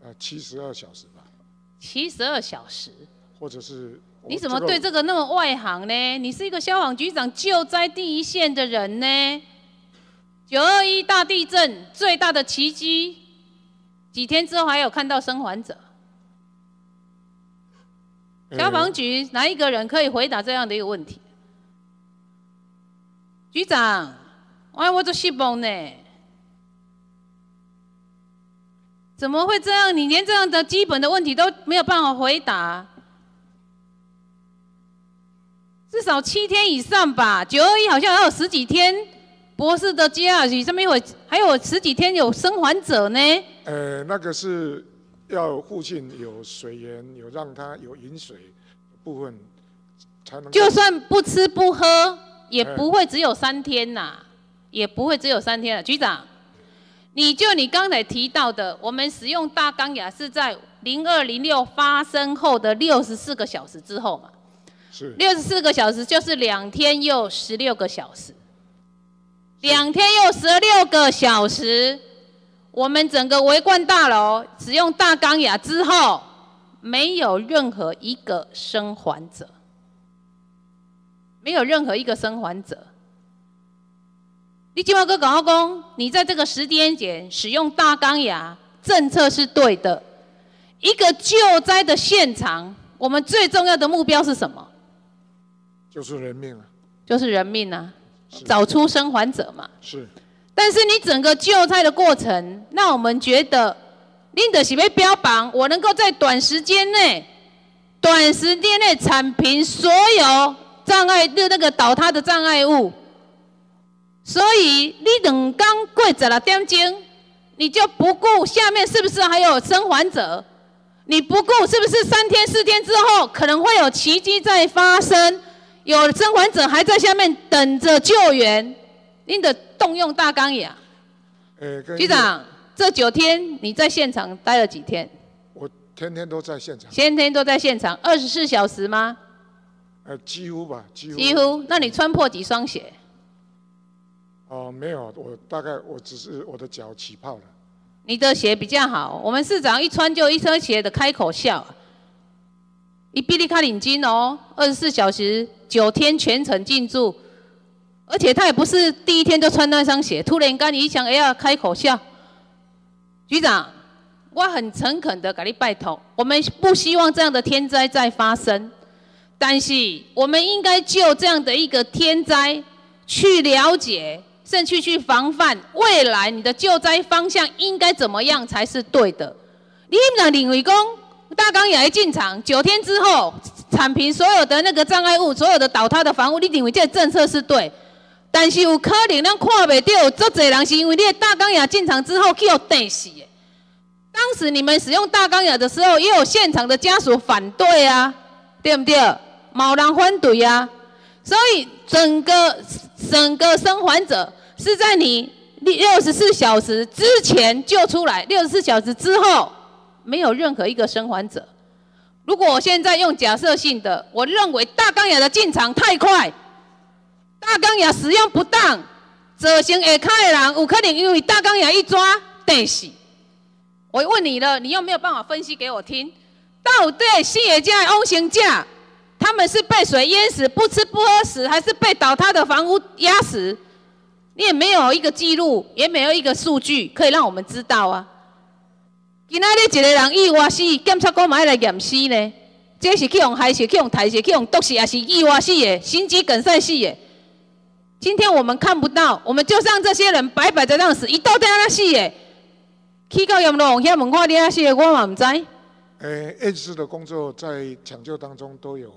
呃，七十二小时吧。七十二小时？或者是？你怎么对这个那么外行呢？你是一个消防局长，救灾第一线的人呢？九二一大地震最大的奇迹，几天之后还有看到生还者。消防局哪一个人可以回答这样的一个问题？局长，哎，我做西崩呢？怎么会这样？你连这样的基本的问题都没有办法回答？至少七天以上吧。九二一好像还有十几天，博士的接下去上面有还有十几天有生还者呢。呃，那个是。要附近有水源，有让它有饮水部分，才能。就算不吃不喝，也不会只有三天呐，也不会只有三天了。局长，你就你刚才提到的，我们使用大钢牙是在零二零六发生后的六十四个小时之后嘛？六十四个小时就是两天又十六个小时，两天又十六个小时。我们整个围观大楼使用大钢牙之后，没有任何一个生还者，没有任何一个生还者。你今麦哥讲我讲，你在这个时间点使用大钢牙政策是对的。一个救灾的现场，我们最重要的目标是什么？就是人命啊。就是人命啊，找出生还者嘛。是。但是你整个救灾的过程，那我们觉得，林德喜被标榜，我能够在短时间内，短时间内铲平所有障碍的那个倒塌的障碍物。所以你等刚跪着了点钟，你就不顾下面是不是还有生还者？你不顾是不是三天四天之后可能会有奇迹在发生，有生还者还在下面等着救援？您的动用大钢牙。局长，这九天你在现场待了几天？我天天都在现场。天天都在现场，二十四小时吗？呃，几乎吧，几乎。几乎？那你穿破几双鞋？哦，没有，我大概我只是我的脚起泡了。你的鞋比较好，我们市长一穿就一双鞋的开口笑。一比利卡领巾哦，二十四小时九天全程进驻，而且他也不是第一天就穿那双鞋，突然间你一想哎呀开口笑。局长，我很诚恳的给你拜托，我们不希望这样的天灾再发生，但是我们应该就这样的一个天灾去了解。甚至去防范未来你的救灾方向应该怎么样才是对的？你们的领委工大纲也来进场，九天之后铲平所有的那个障碍物，所有的倒塌的房屋，你认为这政策是对？但是有可能咱看不到，做侪人是因为你的大钢牙进场之后去有电死的。当时你们使用大钢牙的时候，也有现场的家属反对啊，对不对？冇人反对啊，所以整个整个生还者。是在你六十四小时之前救出来，六十四小时之后没有任何一个生还者。如果我现在用假设性的，我认为大钢牙的进场太快，大钢牙使用不当，造成下卡的人有可能因为大钢牙一抓电死。我问你了，你又没有办法分析给我听，到底新野家、欧型架，他们是被水淹死、不吃不喝死，还是被倒塌的房屋压死？你也没有一个记录，也没有一个数据可以让我们知道啊。今仔日一个人意外死，检察官买来验尸呢？这是去用害死、去用抬死、去用毒死，还是意外死的？心肌梗塞死的？今天我们看不到，我们就让这些人白白的这样死，一刀在那死的。去到阎罗王遐门看你啊死的，我嘛唔知。诶，验尸的工作在抢救当中都有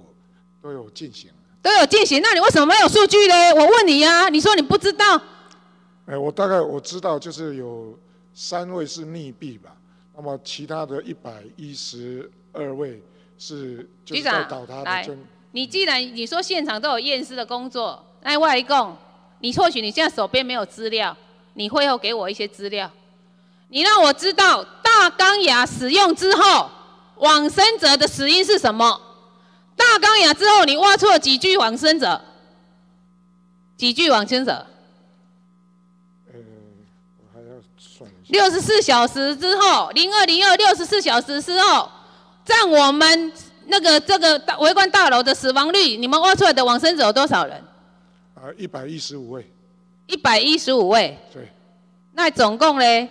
都有进行。都有进行，那你为什么没有数据呢？我问你呀，你说你不知道。哎，我大概我知道，就是有三位是溺毙吧，那么其他的一百一十二位是就是在倒塌的。你既然你说现场都有验尸的工作，那外供，你或许你现在手边没有资料，你会后给我一些资料，你让我知道大钢牙使用之后，往生者的死因是什么？大钢牙之后，你挖出了几具往生者？几具往生者？六十四小时之后，零二零二六十四小时之后，占我们那个这个围观大楼的死亡率，你们挖出来的往生者有多少人？啊，一百一十五位。一百一十五位。对。那总共嘞？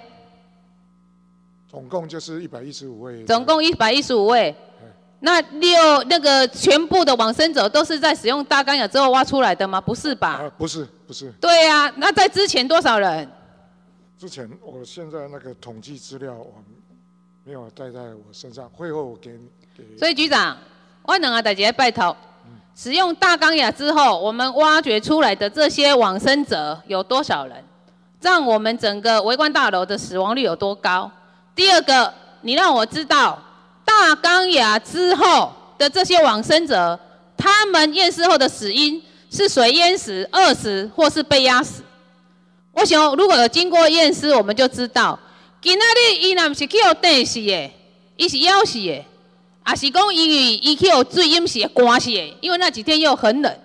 总共就是一百一十五位。总共一百一十五位。那六那个全部的往生者都是在使用大钢牙之后挖出来的吗？不是吧？啊，不是，不是。对呀，那在之前多少人？之前我现在那个统计资料我没有带在我身上，会后我给给。所以局长，我能啊大家拜托，使用大钢牙之后，我们挖掘出来的这些往生者有多少人？让我们整个围观大楼的死亡率有多高？第二个，你让我知道。大钢牙之后的这些往生者，他们验尸后的死因是谁淹死、饿死或是被压死。我想如果有经过验尸，我们就知道，今仔日伊若是去有电死的，伊是枵死的，还是讲因为伊去有水淹死、干死的？因为那几天又很冷，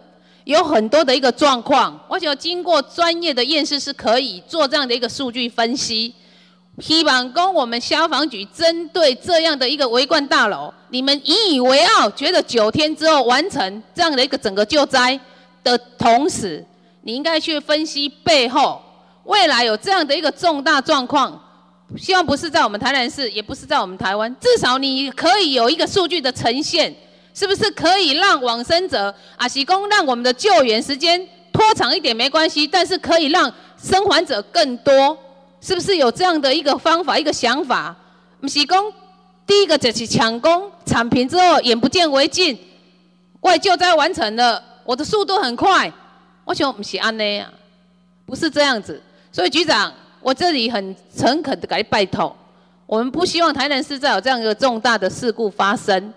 有很多的一个状况。我想经过专业的验尸是可以做这样的一个数据分析。希望公我们消防局针对这样的一个围观大楼，你们引以为傲，觉得九天之后完成这样的一个整个救灾的同时，你应该去分析背后未来有这样的一个重大状况，希望不是在我们台南市，也不是在我们台湾，至少你可以有一个数据的呈现，是不是可以让往生者啊，提供让我们的救援时间拖长一点没关系，但是可以让生还者更多，是不是有这样的一个方法、一个想法？不是讲第一个就是抢攻铲平之后眼不见为净，外救灾完成了，我的速度很快，我想不是安内啊，不是这样子。所以局长，我这里很诚恳的给你拜托，我们不希望台南市再有这样一个重大的事故发生，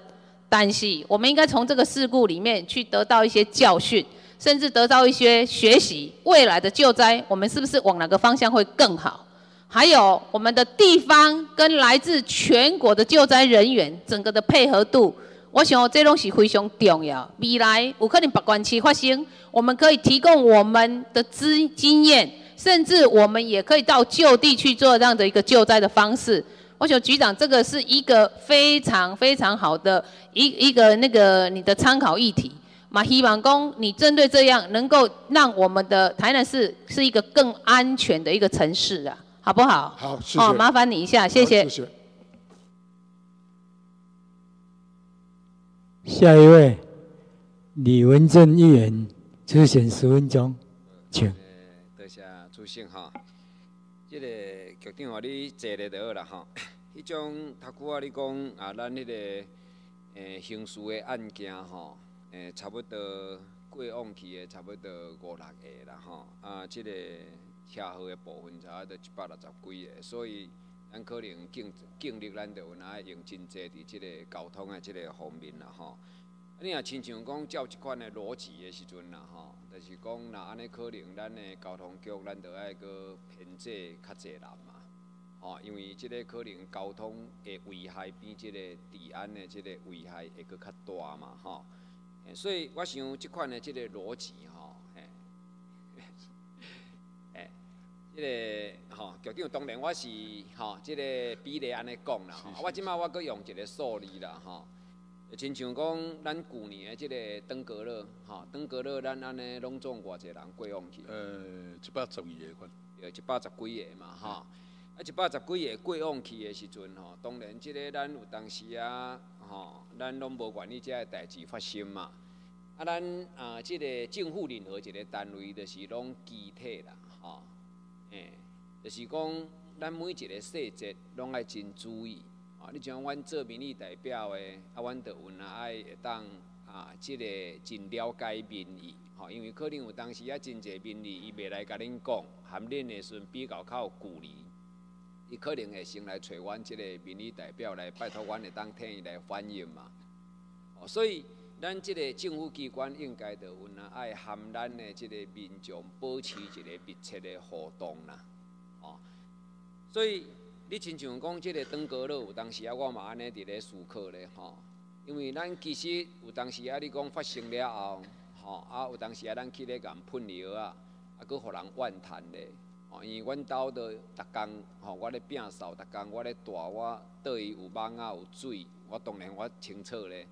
但是我们应该从这个事故里面去得到一些教训，甚至得到一些学习，未来的救灾我们是不是往哪个方向会更好？还有我们的地方跟来自全国的救灾人员整个的配合度，我想这东西非常重要。未来有可能北关期发生，我们可以提供我们的资经验，甚至我们也可以到就地去做这样的一个救灾的方式。我想局长这个是一个非常非常好的一一个那个你的参考议题。马希望公，你针对这样能够让我们的台南市是一个更安全的一个城市啊。好不好？好，谢谢。哦，麻烦你一下，谢谢。谢谢。下一位，李文正议员出选十分钟，请。多谢主席哈。这个局长话你坐咧就好啦哈。迄种头久啊，你讲啊，咱迄个诶刑事的案件吼，诶差不多过往期的差不多五六个啦吼。啊，这个。车祸的部分差不多一百六十几个，所以咱可能警警力咱就有哪用真济伫即个交通的即个方面啦吼。你若亲像讲照即款的逻辑的时阵啦吼，就是讲若安尼可能咱的交通局咱就爱个偏制较济人嘛，吼，因为即个可能交通的危害比即个治安的即个危害会搁较大嘛吼。所以我想即款的即个逻辑吼。即个吼，局长当然我是吼，即个比例安尼讲啦。我即摆我搁用一个数字啦，吼，亲像讲咱旧年的即个登革热，吼，登革热咱安尼拢总偌济人过往去。呃，一百十二个款。呃，一百十几个嘛，吼。啊，一百十几个过往去的时阵，吼，当然即个咱有当时啊，吼，咱拢无愿意遮个代志发生嘛。啊，咱啊，即个政府任何一个单位，就是拢集体啦，吼。诶，就是讲，咱每一个细节拢爱真注意。啊，你像阮做民意代表的，啊，阮就有哪爱会当啊，即个真了解民意。吼，因为可能有当时啊，真济民意伊袂来甲恁讲，含恁的时阵比较较有距离，伊可能会先来找阮即个民意代表来拜托阮会当替伊来反映嘛。哦，所以咱即个政府机关应该着有哪爱含咱的即个民众保持一个密切的互动啦。哦所以，你亲像讲即个登革热，有当时啊，我嘛安尼伫咧思考咧吼。因为咱其实有当时啊，你讲发生了后，吼啊，有当时啊，咱去咧共喷药啊，啊，搁互人怨叹咧。吼，因为阮兜都逐工吼，我咧摒扫，逐工我咧带我倒伊有网啊有水，我当然我清楚咧。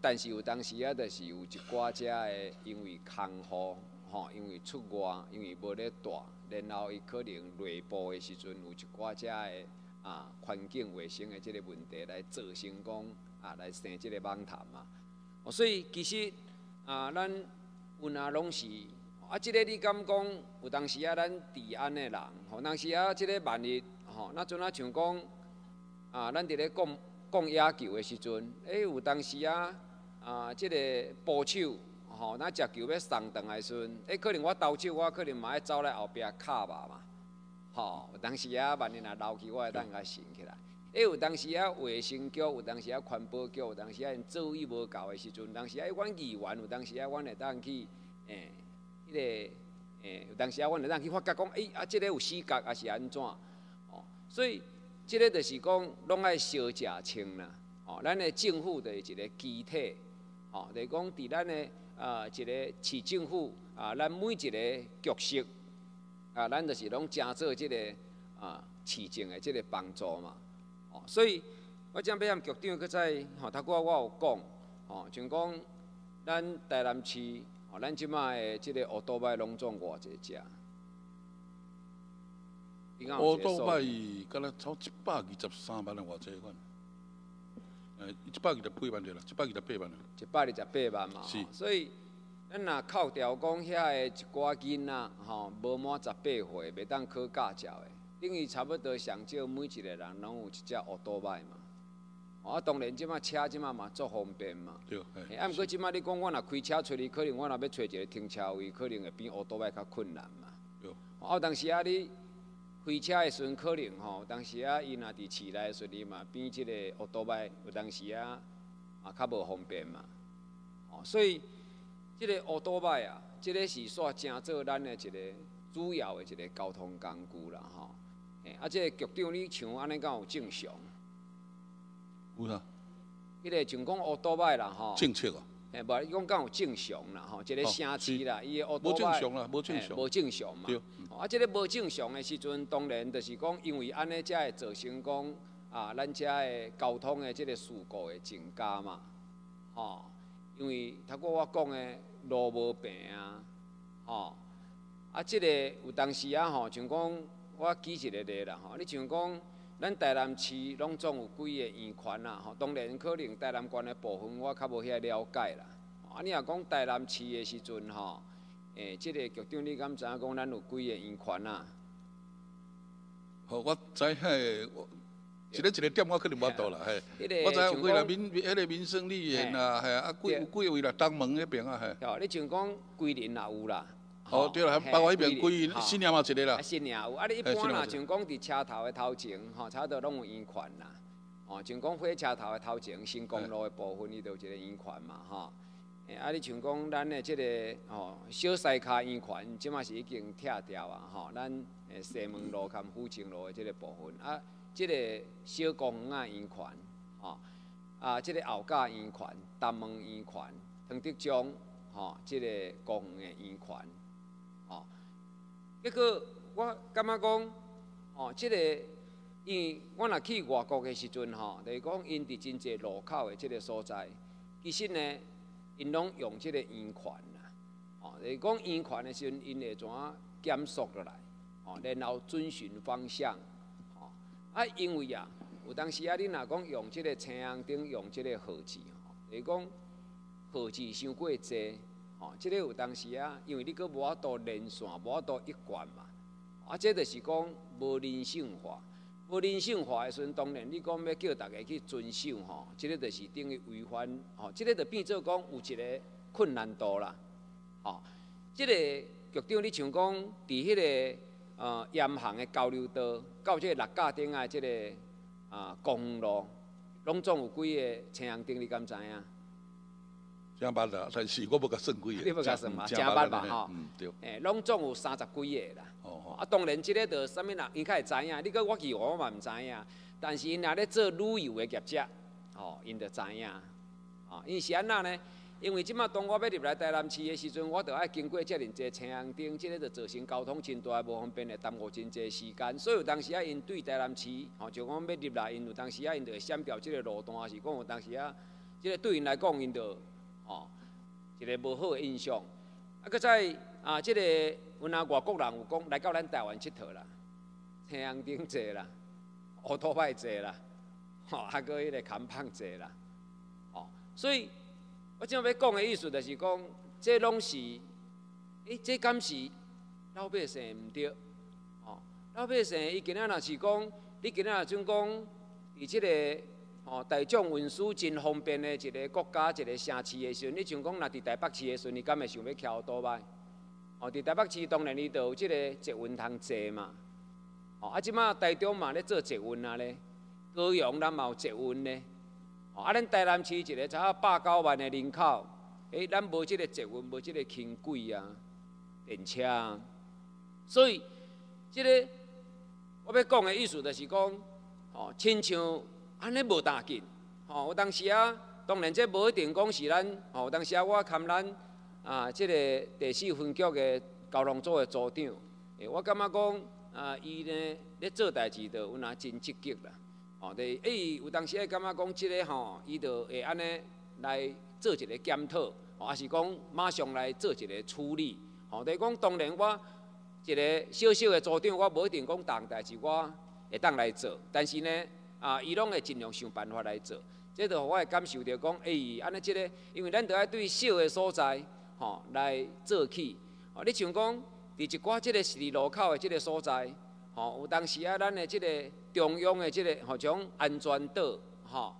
但是有当时啊，就是有一寡遮的，因为空雨，吼，因为出外，因为无咧带。然后伊可能内部的时阵有一寡遮的啊环境卫生的即个问题来造成讲啊来生即个网谈嘛。所以其实啊，咱有哪拢是啊，即个你敢讲有当时啊，咱治安的人，吼，当时啊，即个万一吼，那阵啊像讲啊，咱伫咧讲讲野球的时阵，诶，有当时啊啊，即个捕手。吼，那食球要送转来时阵，诶，可能我投手，我可能嘛爱走来后壁卡吧嘛。吼，有当时啊，万一若漏去，我会当甲醒起来。诶，有当时啊，卫生局，有当时啊，环保局，有当时啊，因做伊无够的时阵，当时啊，阮议员，有当时啊，阮会当去，诶，迄个，诶，有当时啊，阮会当去发觉讲，诶，啊，即个有死角，还是安怎？哦，所以，即个就是讲，拢爱小食清啦。哦，咱的政府的一个机体，哦，就是讲伫咱的。啊，一个市政府啊，咱每一个角色啊，咱就是拢加做即个啊市政的即个帮助嘛。哦，所以我今要向局长搁再吼，头过我有讲，吼，像讲咱台南市，吼，咱即卖的即个乌多摆拢总偌济只。乌多摆，敢若超一百二十三万啊，偌济款？呃，一百二十八万对啦，一百二十八万。一百二十八万嘛，是。所以，咱若扣掉讲遐个一寡囡仔，吼，无满十八岁，袂当考驾照的，等于差不多上少每一个人拢有一只奥多摆嘛。啊，当然即马车即马嘛足方便嘛。对。啊，毋过即马你讲我若开车出去，可能我若要找一个停车位，可能会比乌多摆较困难嘛。对。啊，当时啊，你开车的时阵可能吼，当时啊，伊若伫市内的时阵嘛，比即个乌多摆有当时啊，啊较无方便嘛。哦，所以即个乌多摆啊，即个是煞诚做咱的一个主要的一个交通工具啦，吼。诶，啊，即个局长你像安尼敢有正常？有啦，迄个像讲乌多摆啦，吼。正确哦。诶，无伊讲敢有正常啦，吼，一个城市啦，伊的乌多摆。无正常啦，无正常。无正常嘛。对。啊，即个无正常的时阵，当然就是讲，因为安尼才会造成讲啊，咱遮的交通的即个事故会增加嘛，吼。因为头过我讲的路无平啊，吼。啊，即个有当时啊，吼，像讲我举一个例啦，吼，你像讲。咱台南市拢总有几个圆圈啦，吼，当然可能台南县的部分我较无遐了解啦。啊，你若讲台南市的时阵吼，诶，即个局长你敢知影讲咱有几个圆圈啊？吼，我知迄我一个一个点我肯定无到啦，嘿。我知有几个民，迄个民生绿园啊，系啊，几有几位啦，东门迄边啊，系。哦，你像讲桂林也有啦。哦，对了，还，包括迄边规新娘嘛一个啦。新娘有，啊，你一般啦，像讲伫车头的头前，吼，差不多拢有圆环啦。哦，像讲火车头的头前，新公路的部分，伊都有一个圆环嘛，吼。诶，啊，你像讲咱的即个吼小西卡圆环，即嘛是已经拆掉啊，吼。咱诶西门路含府前路的即个部分，啊，即个小公园啊圆环，吼，啊，即个后架圆环、东门圆环、唐德庄，吼，即个公园的圆环。结果我感觉讲，哦，即个，因我若去外国的时阵吼，就是讲因伫真济路口的即个所在，其实呢，因拢用即个圆环啦，哦，就是讲圆环的时阵，因会怎啊减速落来，哦，然后遵循方向，哦，啊，因为啊，有当时啊，你若讲用即个车阳顶用即个号志，吼，就是讲号志伤过吼。哦，即个有当时啊，因为你搁无法度连线，无法度一贯嘛，啊，这就是讲无人性化，无人性化的时阵，当然你讲要叫大家去遵守吼，即个就是等于违反，吼，即个就变做讲有一个困难度啦，吼，即个局长你像讲伫迄个呃沿行的交流道到即个六架顶啊，即个啊公路，拢总有几个车阳灯，你敢知影？正八啦，但是我要甲算几个，你要甲算嘛？正八吧，吼，嗯对。诶，拢总有三十几个啦。哦哦。啊，当然，即个着啥物人，因较会知影。你讲我去我嘛毋知影。但是因若咧做旅游的业者，吼，因着知影。哦，因是安那呢？因为即马当我要入来台南市的时阵，我着爱经过遮尔济车行灯，即个着造成交通真大无方便，会耽误真济时间。所以有当时啊，因对台南市，吼，就讲要入来，因有当时啊，因着会闪掉即个路段，是讲有当时啊，即个对因来讲，因着。哦，一个无好的印象。啊，搁在啊，即个阮啊外国人有讲来到咱台湾佚佗啦，车阳顶坐啦，乌托派坐啦，吼，还搁迄个看胖坐啦，哦，所以我正要讲的意思就是讲，这拢是，诶，这敢是老百姓毋对，哦，老百姓伊今仔若是讲，你今仔若准讲，伫即个。哦，大众运输真方便的一个国家，一个城市的时阵，你像讲，若伫台北市的时阵，你敢会想要徛多摆？哦，伫台北市当然你都有即个捷运通坐嘛。哦，啊，即马台中嘛咧做捷运啊咧，高雄咱嘛有捷运咧。哦，啊，咱台南市一个差百九万的人口，诶，咱无即个捷运，无即个轻轨啊，电车啊。所以，即个我要讲的意思就是讲，哦，亲像。安尼无大紧，吼！有当时啊，当然这无一定讲是咱，吼！当时啊，我看咱啊，即个第四分局的交通组的组长，诶，我感觉讲啊，伊呢咧做代志都有哪真积极啦，吼！第诶，有当时啊，感觉讲即个吼，伊就会安尼来做一个检讨，吼，还是讲马上来做一个处理，吼！等于讲当然我。一个小小的组长，我无一定讲当代志我会当来做，但是呢，啊，伊拢会尽量想办法来做。这就我会感受到讲，哎，安尼即个，因为咱都要对小的所在，吼，来做起。哦，你像讲，伫一寡即个十字路口的即个所在，吼，有当时啊，咱的即个中央的即个吼种安全岛，吼，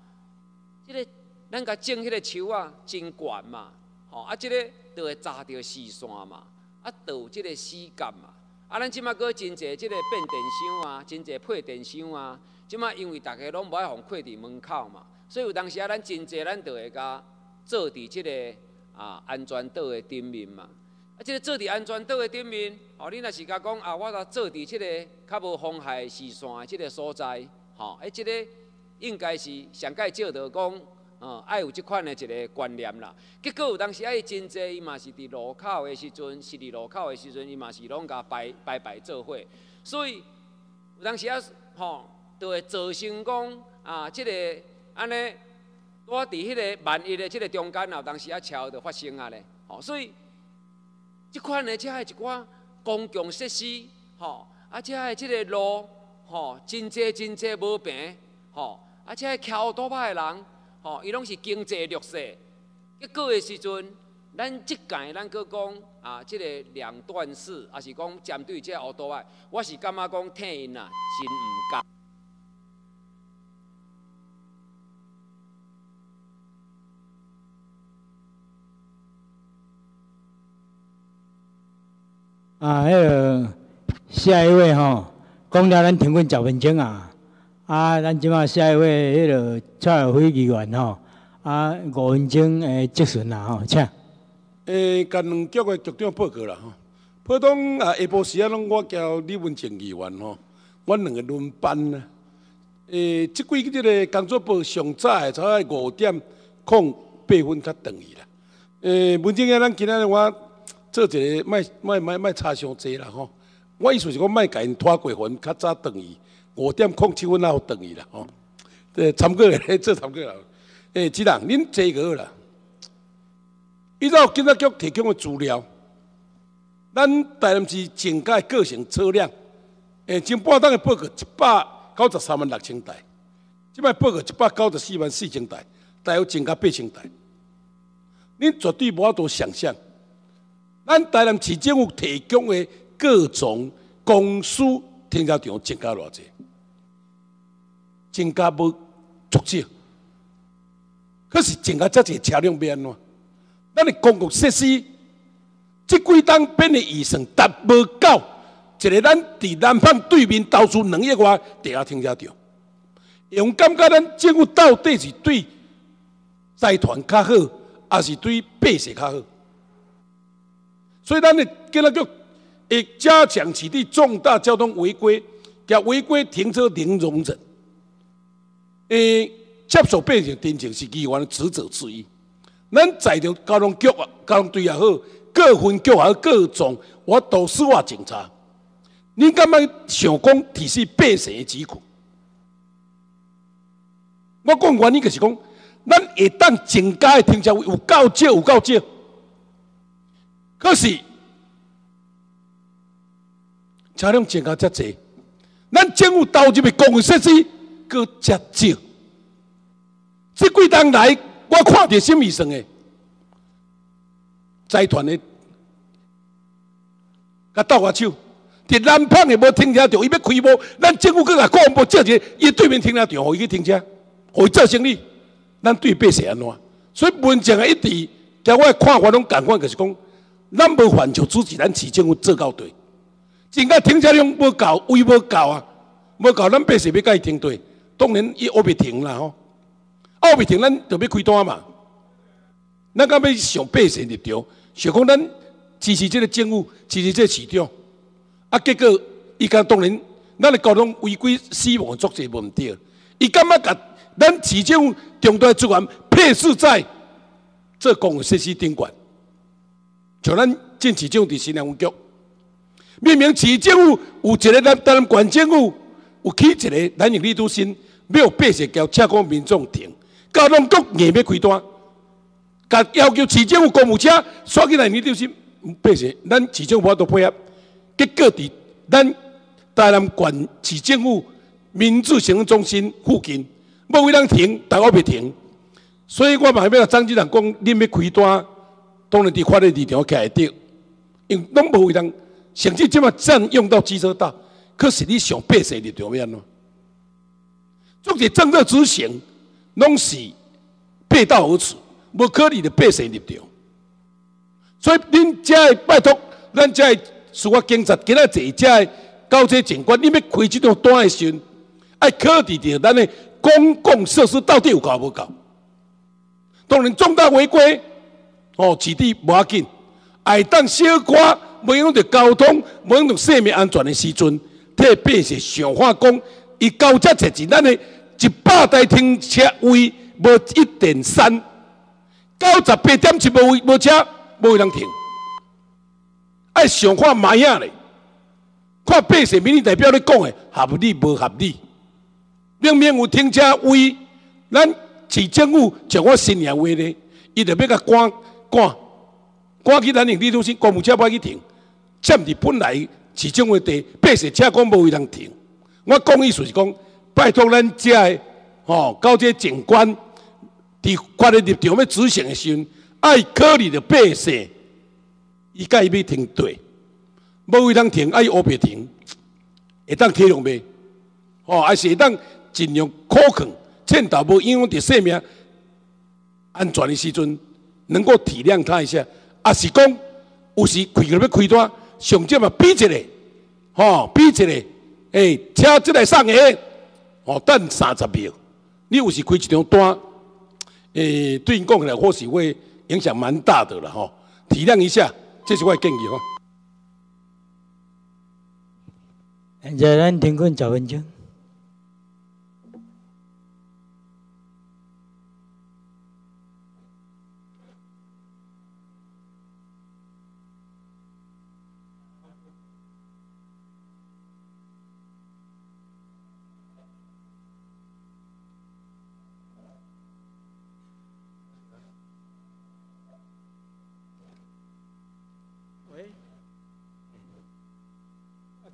即个咱甲种迄个树啊，真悬嘛，吼，啊，即个都会扎着视线嘛，啊，都有即个死感嘛。啊，咱即马搁真济即个变电箱啊，真济配电箱啊，即马因为大家拢无爱互挂伫门口嘛。所以有当时啊，咱真济咱就会甲做伫即个啊安全岛的顶面嘛。啊，即个做伫安全岛的顶面，哦，你若是甲讲啊，我若做伫即个较无风害视线的即个所在，吼，哎，即个应该是上盖少着讲，哦，爱有即款的一个观念啦。结果有当时啊，伊真济伊嘛是伫路口的时阵，是伫路口的时阵，伊嘛是拢甲摆摆摆做伙。所以有当时啊，吼，就会造成讲啊，即个。安尼，我伫迄个万一的即个中间，有当时啊，桥就发生啊咧，吼，所以即款的即个一寡公共设施，吼，啊，即个即个路，吼，真济真济无平，吼，啊，即个桥倒歹的人，吼，伊拢是经济弱势，结果的时阵，咱即届咱搁讲啊，即个两段式，啊是讲针对即个乌多歹，我是感觉讲听因啊，真毋甘。啊，迄个下一位吼，讲了咱停困十分钟啊，啊，咱即马下一位迄个蔡友辉议员吼，啊，五分钟诶即顺啦吼，请。诶，甲两局诶局长报告啦吼，普通啊下晡时啊，拢我交李文正议员吼，阮两个轮班呢。诶，即几日咧工作报上早诶，早在五点空八分较长去啦。诶，文正啊，咱今仔日我。做一个卖卖卖卖差伤济啦吼，我意思是讲卖甲因拖过分，较早转伊五点空七分后转伊啦吼。呃，参过来做参过啦。诶，即人恁坐个啦。依照警察局提供的资料，咱台南市整改个性车辆，诶，前半档的报告一百九十三万六千台，即摆报告一百九十四万四千台，大约增加八千台。恁绝对无法度想象。咱台南市政府提供的各种公司停车场增加偌济？增加不足少，可是增加遮济车辆变安怎？咱的公共设施，即几档变的预算达无够，一个咱伫南方对面投资两亿外地下停车场，用感觉咱政府到底是对财团较好，还是对百姓较好？所以，咱的跟那个会加强起地重大交通违规，加违规停车零容忍。诶，接受变成定情是议员的职责之一。咱在场交通局啊、交通队也好，各分局也好，各种我都司法警察。你敢觉想讲提示百姓的疾苦？我讲原因就是讲，咱会当增加的停车位有够少，有够少。可是，车辆增加遮济，咱政府投入的公共设施搁遮少。即几当来，我看到什么算的？财团的，甲倒我手，伫南胖的无停车场，伊要开无，咱政府搁甲公布借一个伊对面停车场，互伊去停车，互伊做生意，咱对百姓安怎？所以文正的一直，甲我看法拢感觉就是讲。咱无犯就支持咱市政府做到对，真个停车量无够，位无够啊，无够，咱百姓要甲伊停对，当然伊后袂停啦吼，后袂停，咱就要开单嘛。咱敢要上百姓立场，想讲咱支持这个政府，支持这个市场，啊，结果伊讲当然，咱的交通违规死亡作者问题，伊感觉甲咱市政府重大资源配置在这公共设施顶管。像咱进市政府伫新南分局，明明市政府有一个咱咱县政府有起一个咱用力都新，没有百姓交车公民众停，交通局硬要开单，甲要求市政府公务车刷起来你都新，百姓咱市政府都配合，结果伫咱台南县市政府民主行政中心附近，要为咱停，大家别停。所以我嘛要甲张局长讲，恁要开单，当然伫法律立场起来对，因拢无位人，甚至即马占用到机车道，可是你上百姓立场要安怎？做者政策执行，拢是背道而驰，无可能的百姓立场。所以恁遮的拜托，咱遮的司法警察今仔坐遮的高级警官，你要开即种单的时，阵，爱考虑着咱的公共设施到底有够无够。当然重大违规，哦，市地无要紧，爱当小可无影响着交通，无影响着生命安全的时阵，替百姓想法讲，伊交遮坐钱，咱的一百台停车位无一点三，九十八点七无位无车，无人停，爱上化卖影咧，看百姓民意代表咧讲的合理无合理，明明有停车位，咱。市政府像我新年话咧，伊就要甲赶赶赶去咱营地中心，公务车要去停，占伫本来市政府地，百姓车讲无位通停。我讲意思是讲，拜托咱遮的吼，到这警官伫法律立场要执行的时阵，爱考虑着百姓，伊甲伊要停对，无位通停，爱乌白停，会当体谅袂？吼，还是会当尽量可控。劝导无影响着生命安全的时阵，能够体谅他一下，也是讲有时开个要开单，上少嘛比一个，吼比一个，诶，车即来送个，哦等三十秒，你有时开一张单，诶，对因讲起来或许会影响蛮大的了吼，体谅一下，这是我建议吼。现在咱停困十分钟。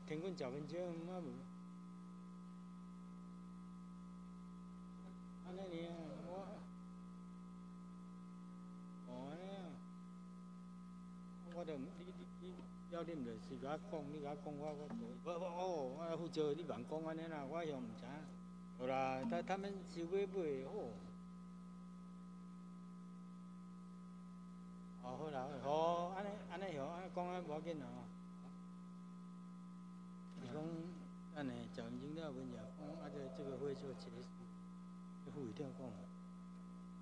十分钟，啊无，安尼尔，我，我着你你要恁就是甲我讲，你甲我讲，我我我我哦，我负责你慢讲安尼啦，我又毋知，好啦，他他们收买买好，哦好啦，好，安尼安尼好，安尼讲安无要紧啦。讲，安尼，十分钟了，问一下，讲，啊，这这个会就结束，这副一定要讲。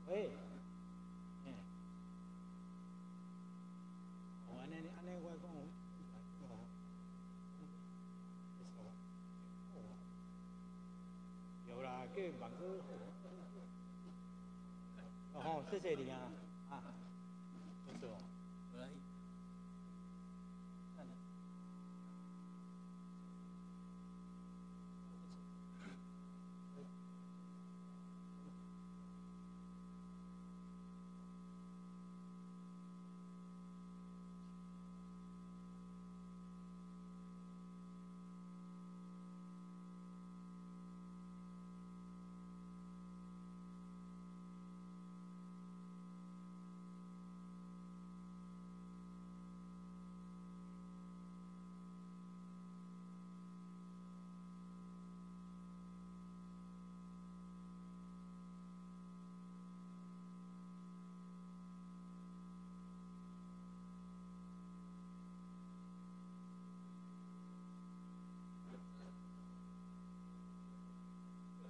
喂，嗯，哦，安尼，安尼，我讲，哦，有啦，叫万哥，哦，谢谢你啊。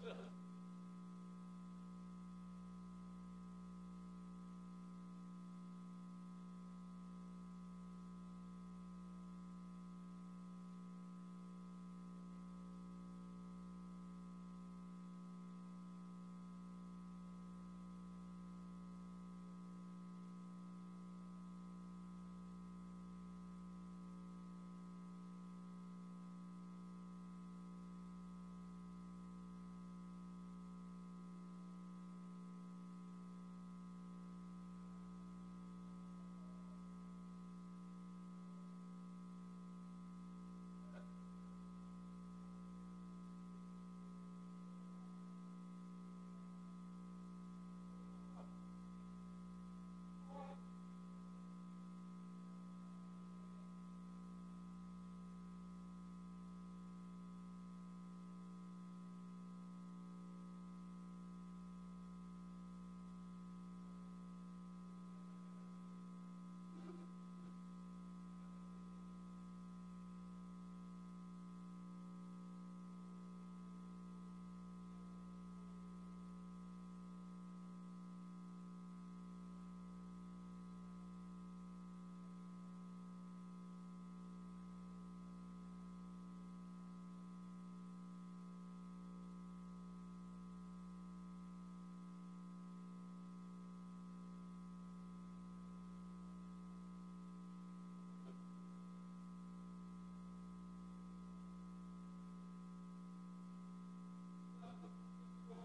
Yeah.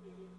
Mm-hmm.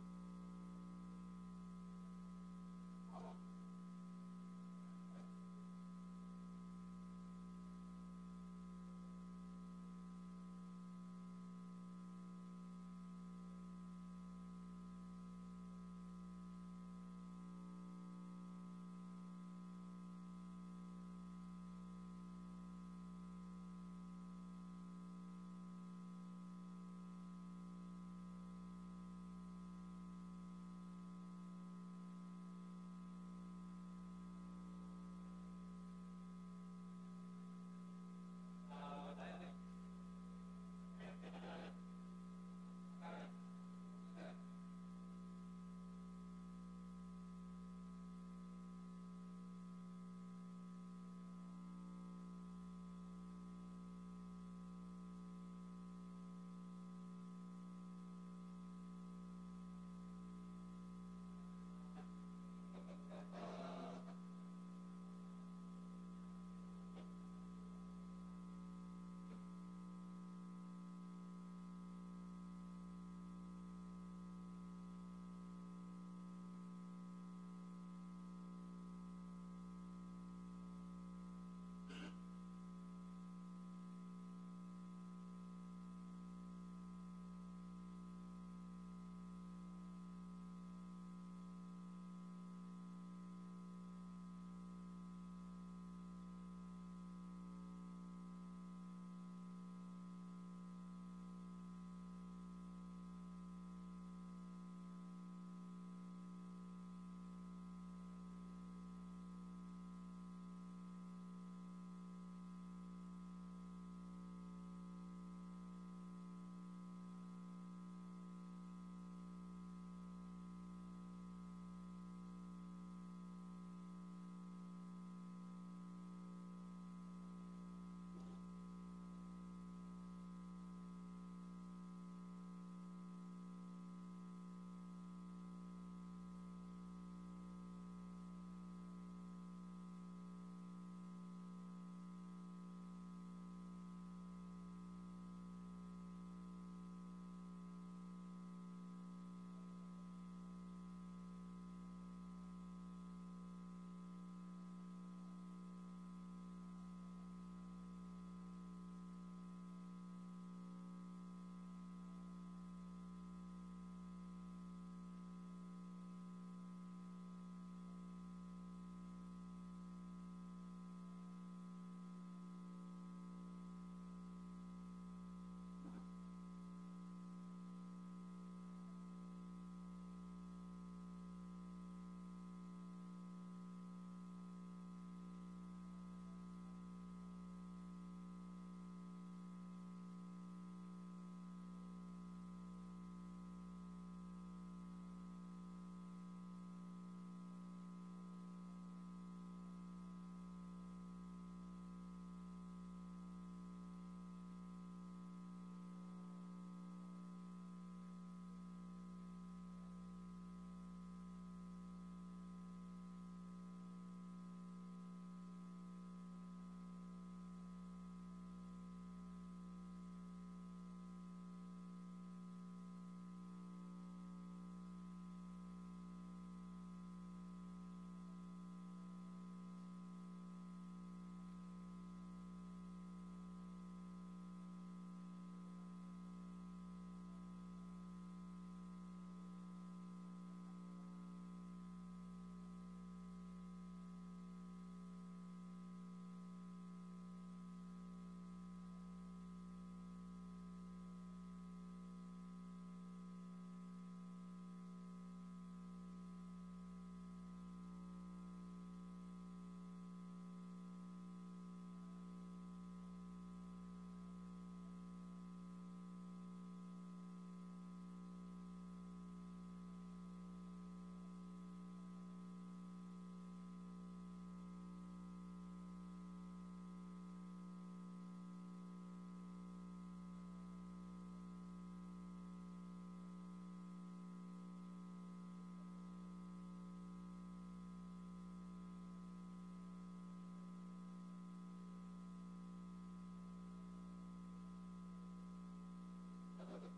Thank you.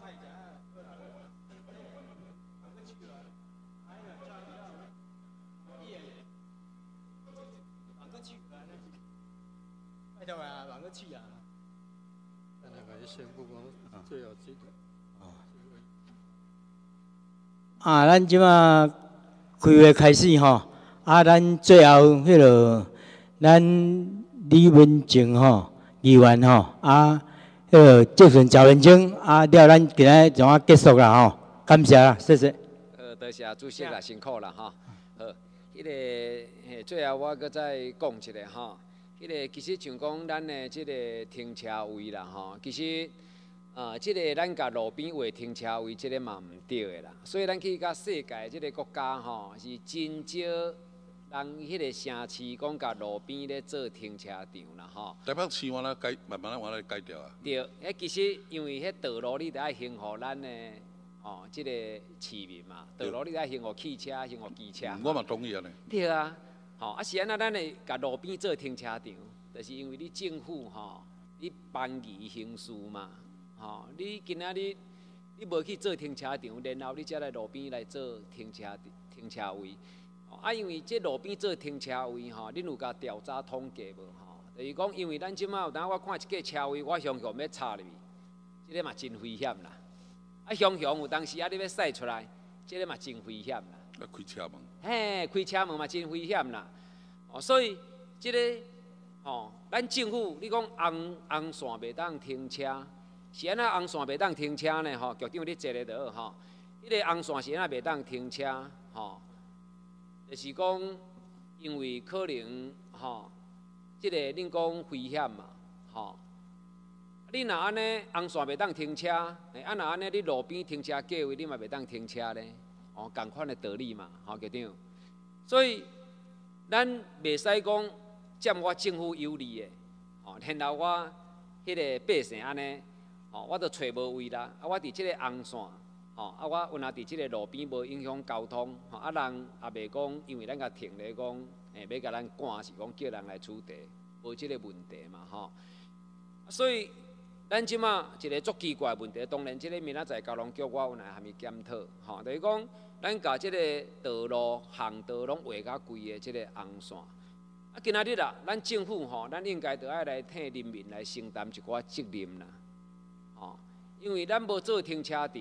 拜托啊，往个去啊！那个宣布讲最后这个啊，咱即马开会开始吼，啊，咱最后迄落，咱李文静吼议员吼，啊，迄个这份赵文清，啊，了咱今日就啊结束啦吼，感谢啦，谢谢。呃，多谢主席啦，辛苦啦哈。好，迄个嘿，最后我搁再讲一个哈。迄个其实像讲咱的即个停车位啦吼，其实啊，即个咱甲路边画停车位，即个嘛毋对的啦。所以咱去甲世界即个国家吼，是真少人迄个城市讲甲路边咧做停车场啦吼。台北市我来改，慢慢我来改掉啊。对，迄其实因为迄道路你得爱幸福咱的哦，即个市民嘛，道路你得爱兴互汽车、兴互机车。我嘛同意安尼。对啊。吼，啊是安那，咱会甲路边做停车场，就是因为你政府吼，你办移行事嘛，吼，你今仔日你无去做停车场，然后你才来路边来做停车停车位，啊，因为这路边做停车位吼，恁有甲调查统计无吼？就是讲，因为咱即马有当我看一个车位，我想想要插入去，即个嘛真危险啦。啊，想想有当时啊，你要驶出来，即个嘛真危险啦。啊开车门。嘿，开车门嘛真危险啦。哦，所以即个哦，咱政府你讲红红线袂当停车，是安那红线袂当停车呢？吼，局长你坐咧倒吼，迄个红线是安那袂当停车？吼，就是讲因为可能吼，即个恁讲危险嘛，吼。你若安尼红线袂当停车，哎，啊若安尼你路边停车价位你嘛袂当停车咧？哦，共款的道理嘛，吼，局长。所以，咱袂使讲占我政府有利的，吼，然后我迄个百姓安尼，吼，我都找无位啦。啊，我伫即个红线，吼，啊，我有若伫即个路边无影响交通，吼，啊，人也袂讲，因为咱甲停咧讲，诶，要甲咱赶是讲叫人来处理，无即个问题嘛，吼。所以，咱即马一个足奇怪问题，当然即个明仔载交通局我有来还没检讨，吼，等于讲。咱甲即个道路、巷道拢画甲规个即个红线，啊，今仔日啦，咱政府吼，咱应该着爱来替人民来承担一寡责任啦，吼，因为咱无做停车场，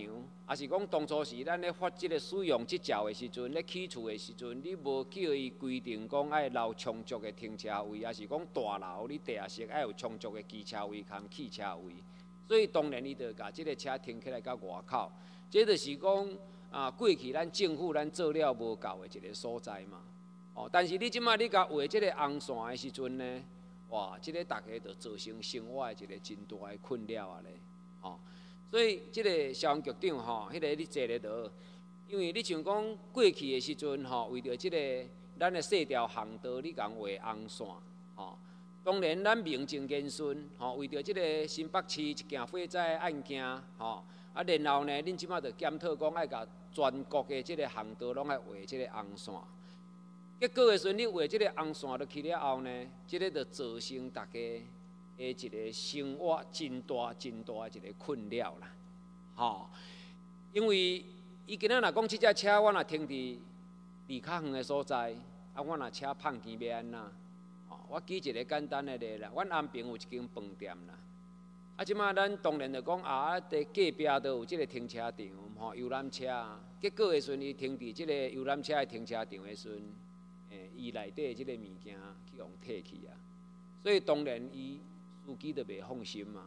也是讲当初时咱咧发即个使用执照的时阵，咧起厝的时阵，你无叫伊规定讲爱留充足的停车位，也是讲大楼你地下室爱有充足的机车位、含汽车位，所以当然伊着甲即个车停起来到外口，这就是讲。啊，过去咱政府咱做了无够的一个所在嘛，哦，但是你即摆你甲画即个红线的时阵呢，哇，即个大家就造成生活的一个真大的困扰啊咧，哦，所以即个消防局长吼，迄个你坐咧倒，因为你像讲过去的时阵吼，为着即个咱的四条巷道，你讲画红线，吼，当然咱名正言顺，吼，为着即个新北市一件火灾案件，吼。啊，然后呢，恁即马着检讨讲爱甲全国的即个巷道拢爱画即个红线。结果的时阵，你画即个红线落去了后呢，即个着造成大家的一个生活真大真大一个困扰啦。吼，因为伊今仔若讲即只车我若停伫离较远的所在，啊，我若车碰见要安怎？吼，我举一个简单的例啦，阮安平有一间饭店啦。啊，即马咱当然着讲啊，伫隔壁都有即个停车场，吼游览车。结果的时阵，伊停伫即个游览车的停车场的时阵，诶，伊内底即个物件去互摕去啊。所以当然，伊司机着袂放心嘛。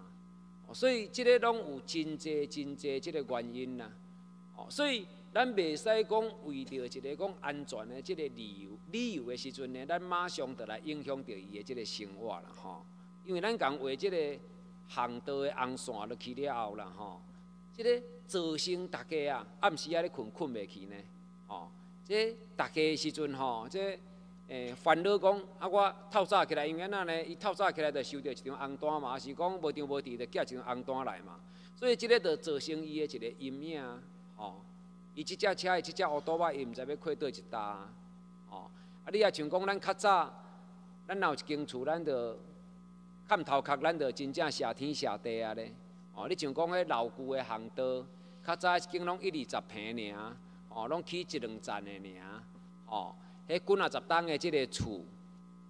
哦所以即个拢有真济真济即个原因啦。哦，所以咱袂使讲为着一个讲安全的即个理由理由的时阵呢，咱马上着来影响着伊的即个生活啦，吼。因为咱讲为即个。航道的红线落去了后啦，吼，即个造成大家啊暗时啊咧困困袂去呢，吼，即大家的时阵吼，即诶烦恼讲啊，我透早起来，因为安那呢，伊透早起来就收到一张红单嘛，是讲无张无伫就寄一张红单来嘛，所以即个就造成伊的一个阴影，吼，伊即只车伊即只乌多巴伊毋知要开倒一搭，吼，啊你啊像讲咱较早，咱若有一间厝，咱着。看头壳，咱就真正谢天谢地啊咧！哦，你像讲迄老旧的巷道，较早已经拢一二十平尔，哦，拢起一两层的尔，哦，迄几啊十栋的即个厝，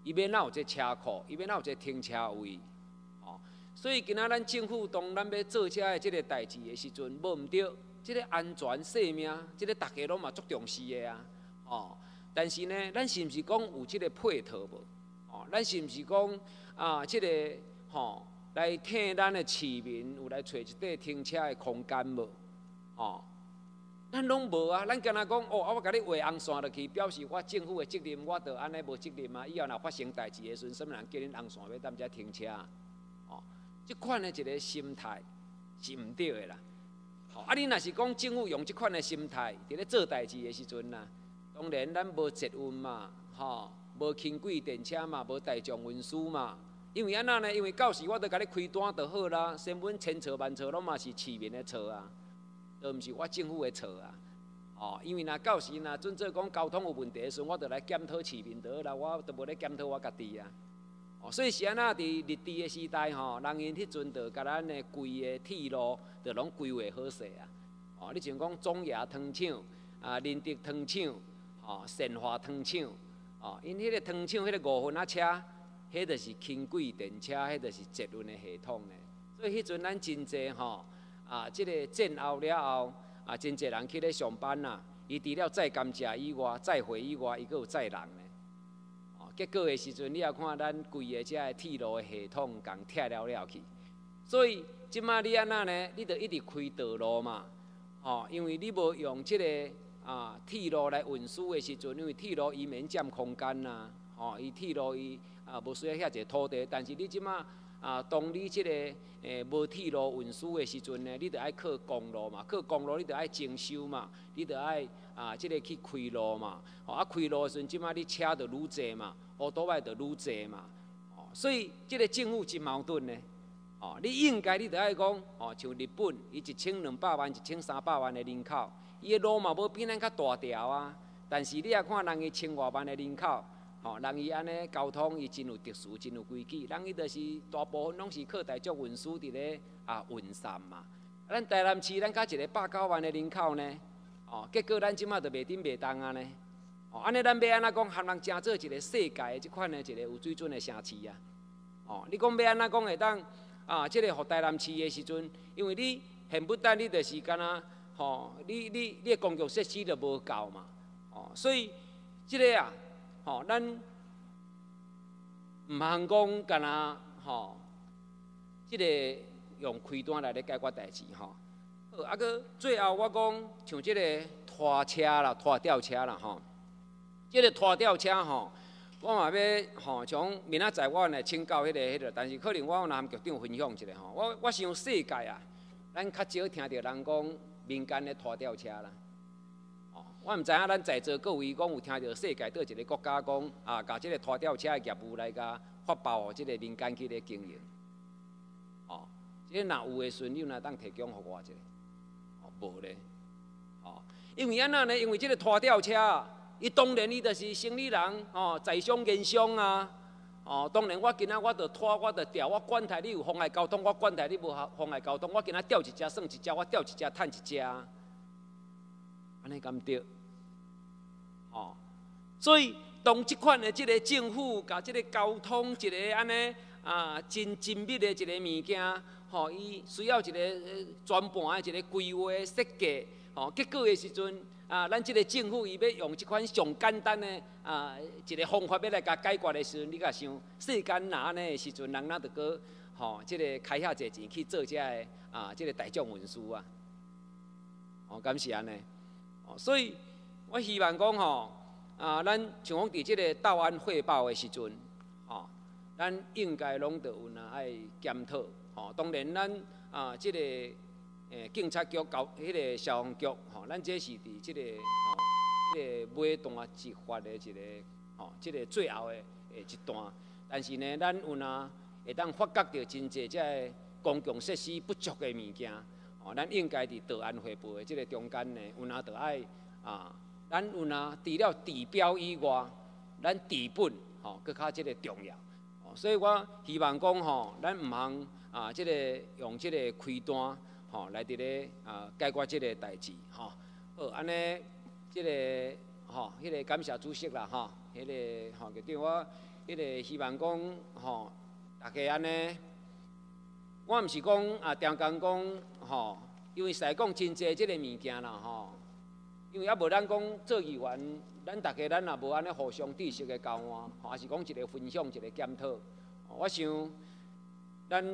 伊免哪有这车库，伊免哪有这停车位，哦，所以今仔咱政府当咱要做车的即个代志的时阵，无毋对，即个安全性命，即个大家拢嘛足重视的啊，哦，但是呢，咱是毋是讲有即个配套无？哦，咱是毋是讲啊，即个吼？来替咱的市民有来找一块停车的空间无？哦，咱拢无啊！咱敢若讲哦，啊，我甲你画红线落去，表示我政府的责任，我着安尼无责任啊！以后若发生代志的时阵，什么人叫恁红线要踮遮停车？哦，即款的一个心态是毋对的啦。哦，啊，你若是讲政府用即款的心态伫咧做代志的时阵呐，当然咱无捷运嘛，吼，无轻轨电车嘛，无大众运输嘛。因为安那呢？因为到时我都甲你开单就好啦，新闻千错万错，拢嘛是市民的错啊，都毋是我政府的错啊。哦，因为若到时若准做讲交通有问题的时阵，我就来检讨市民就好啦，我都无咧检讨我家己啊。哦，所以是安那伫日治的时代吼，人因迄阵就甲咱的规个铁路就拢规划好势啊。哦，你像讲中亚糖厂啊、林德糖厂、哦、神华糖厂，哦，因迄个糖厂迄个五分啊车。迄就是轻轨电车，迄就是捷运的系统呢。所以迄阵咱真济吼啊，即个战后了后啊，真济人去咧上班呐。伊除了载甘蔗以外，载货以外，伊阁有载人呢。哦，结果的时阵，你也看咱规个遮个铁路的系统共拆了了去。所以即马你安那呢？你着一直开道路嘛。哦，因为你无用即个啊铁路来运输的时阵，因为铁路伊免占空间呐。哦，伊铁路伊。啊，无需要遐侪土地，但是你即马啊，当你即个诶无铁路运输的时阵呢，你得爱靠公路嘛，靠公路你得爱征收嘛，你得爱啊，即个去开路嘛，哦啊开路的时阵，即摆你车就愈侪嘛，乌多摆就愈侪嘛，哦，所以即个政府真矛盾呢，哦，你应该你得爱讲，哦，像日本，伊一千两百万、一千三百万的人口，伊的路嘛无比咱较大条啊，但是你也看人伊千外万的人口。吼，人伊安尼交通伊真有特殊，真有规矩。人伊就是大部分拢是靠大众运输伫咧啊运送嘛。咱台南市咱甲一个百九万的人口呢，哦，结果咱即马就袂顶袂动啊呢。哦，安尼咱要安怎讲，含人成做一个世界的即款的一个有水准的城市啊。哦，你讲要安怎讲会当啊？即个互台南市的时阵，因为你现不但你就是干若吼，你你你公共设施就无够嘛。哦，所以即个啊。吼，咱毋通讲干那吼，即个用开单来咧解决代志吼。好，啊个最后我讲像即个拖车啦、拖吊车啦吼，即个拖吊车吼，我嘛要吼从明仔载我来请教迄个迄个，但是可能我有南局长分享一下吼。我我想世界啊，咱较少听到人讲民间的拖吊车啦。我毋知影咱在座各位讲有听到世界倒一个国家讲啊，甲即个拖吊车的业务来甲发包互即个民间去咧经营。哦，即个若有诶顺，你若当提供互我者，哦，无咧。哦，因为安那呢？因为即个拖吊车，伊当然伊就是生理人哦，在商言商啊。哦，当然我今仔我着拖，我着吊，我管台你有妨碍交通，我管台你无妨碍交通，我今仔吊一只算一只，我吊一只趁一只。安尼咁对，哦，所以当即款的即个政府甲即个交通一个安尼啊，真精密的一个物件，吼，伊需要一个全盘的一个规划设计，吼，结果的时阵啊，咱即个政府伊要用即款上简单的啊一个方法要来甲解决的时阵，你甲想世间哪安尼的时阵，人哪得个吼，即个开遐济钱去做遮个啊，即个大众运输啊，哦，敢是安尼。所以，我希望讲吼，啊，咱像讲伫即个到案汇报的时阵，吼，咱应该拢得有呐爱检讨，吼。当然，咱啊，即个诶警察局、交迄个消防局，吼，咱这是伫即个吼，即个尾段执法的一个吼，即个最后的诶一段。但是呢，咱有呐会当发觉到真济即个公共设施不足的物件。哦，咱应该伫道安汇报的即个中间呢，有哪着爱啊？咱有哪除了地标以外，咱治本吼，搁较即个重要。哦，所以我希望讲吼，咱毋通啊，即个用即个开端吼来伫咧啊解决即个代志吼。好，安尼即个吼，迄个感谢主席啦吼，迄个吼局长我迄个希望讲吼，大家安尼，我毋是讲啊，定讲讲吼，因为实讲真济即个物件啦吼，因为也无咱讲做议员。咱大家咱也无安尼互相知识的交换，还是讲一个分享，一个检讨。我想，咱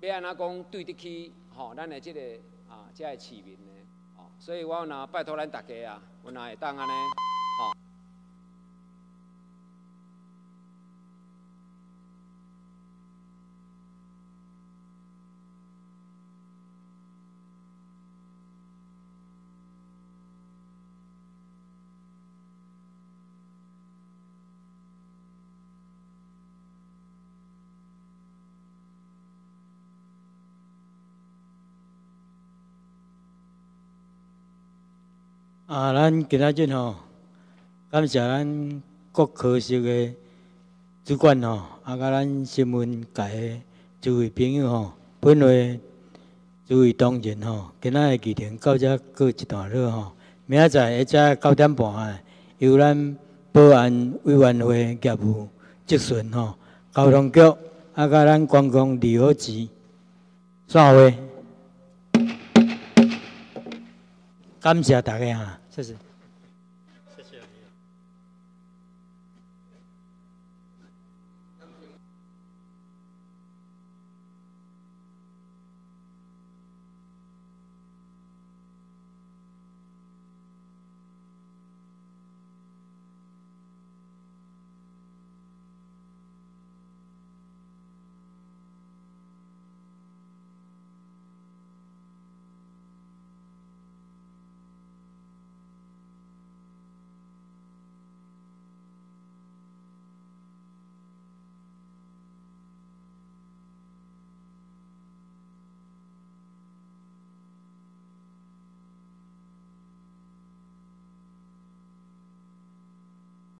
要安怎讲对得起吼，咱的即个啊，即个市民呢？哦，所以我若拜托咱大家啊，我若会当安尼。啊，咱今仔日吼，感谢咱各科室的主管吼，啊，甲咱新闻界诸位朋友吼，本会诸位同仁吼，今仔日议程到这过一段落吼，明仔载下早九点半，由咱保安委员会业务执行吼，交通局啊，甲咱观光旅游局散会，感谢大家哈。谢谢。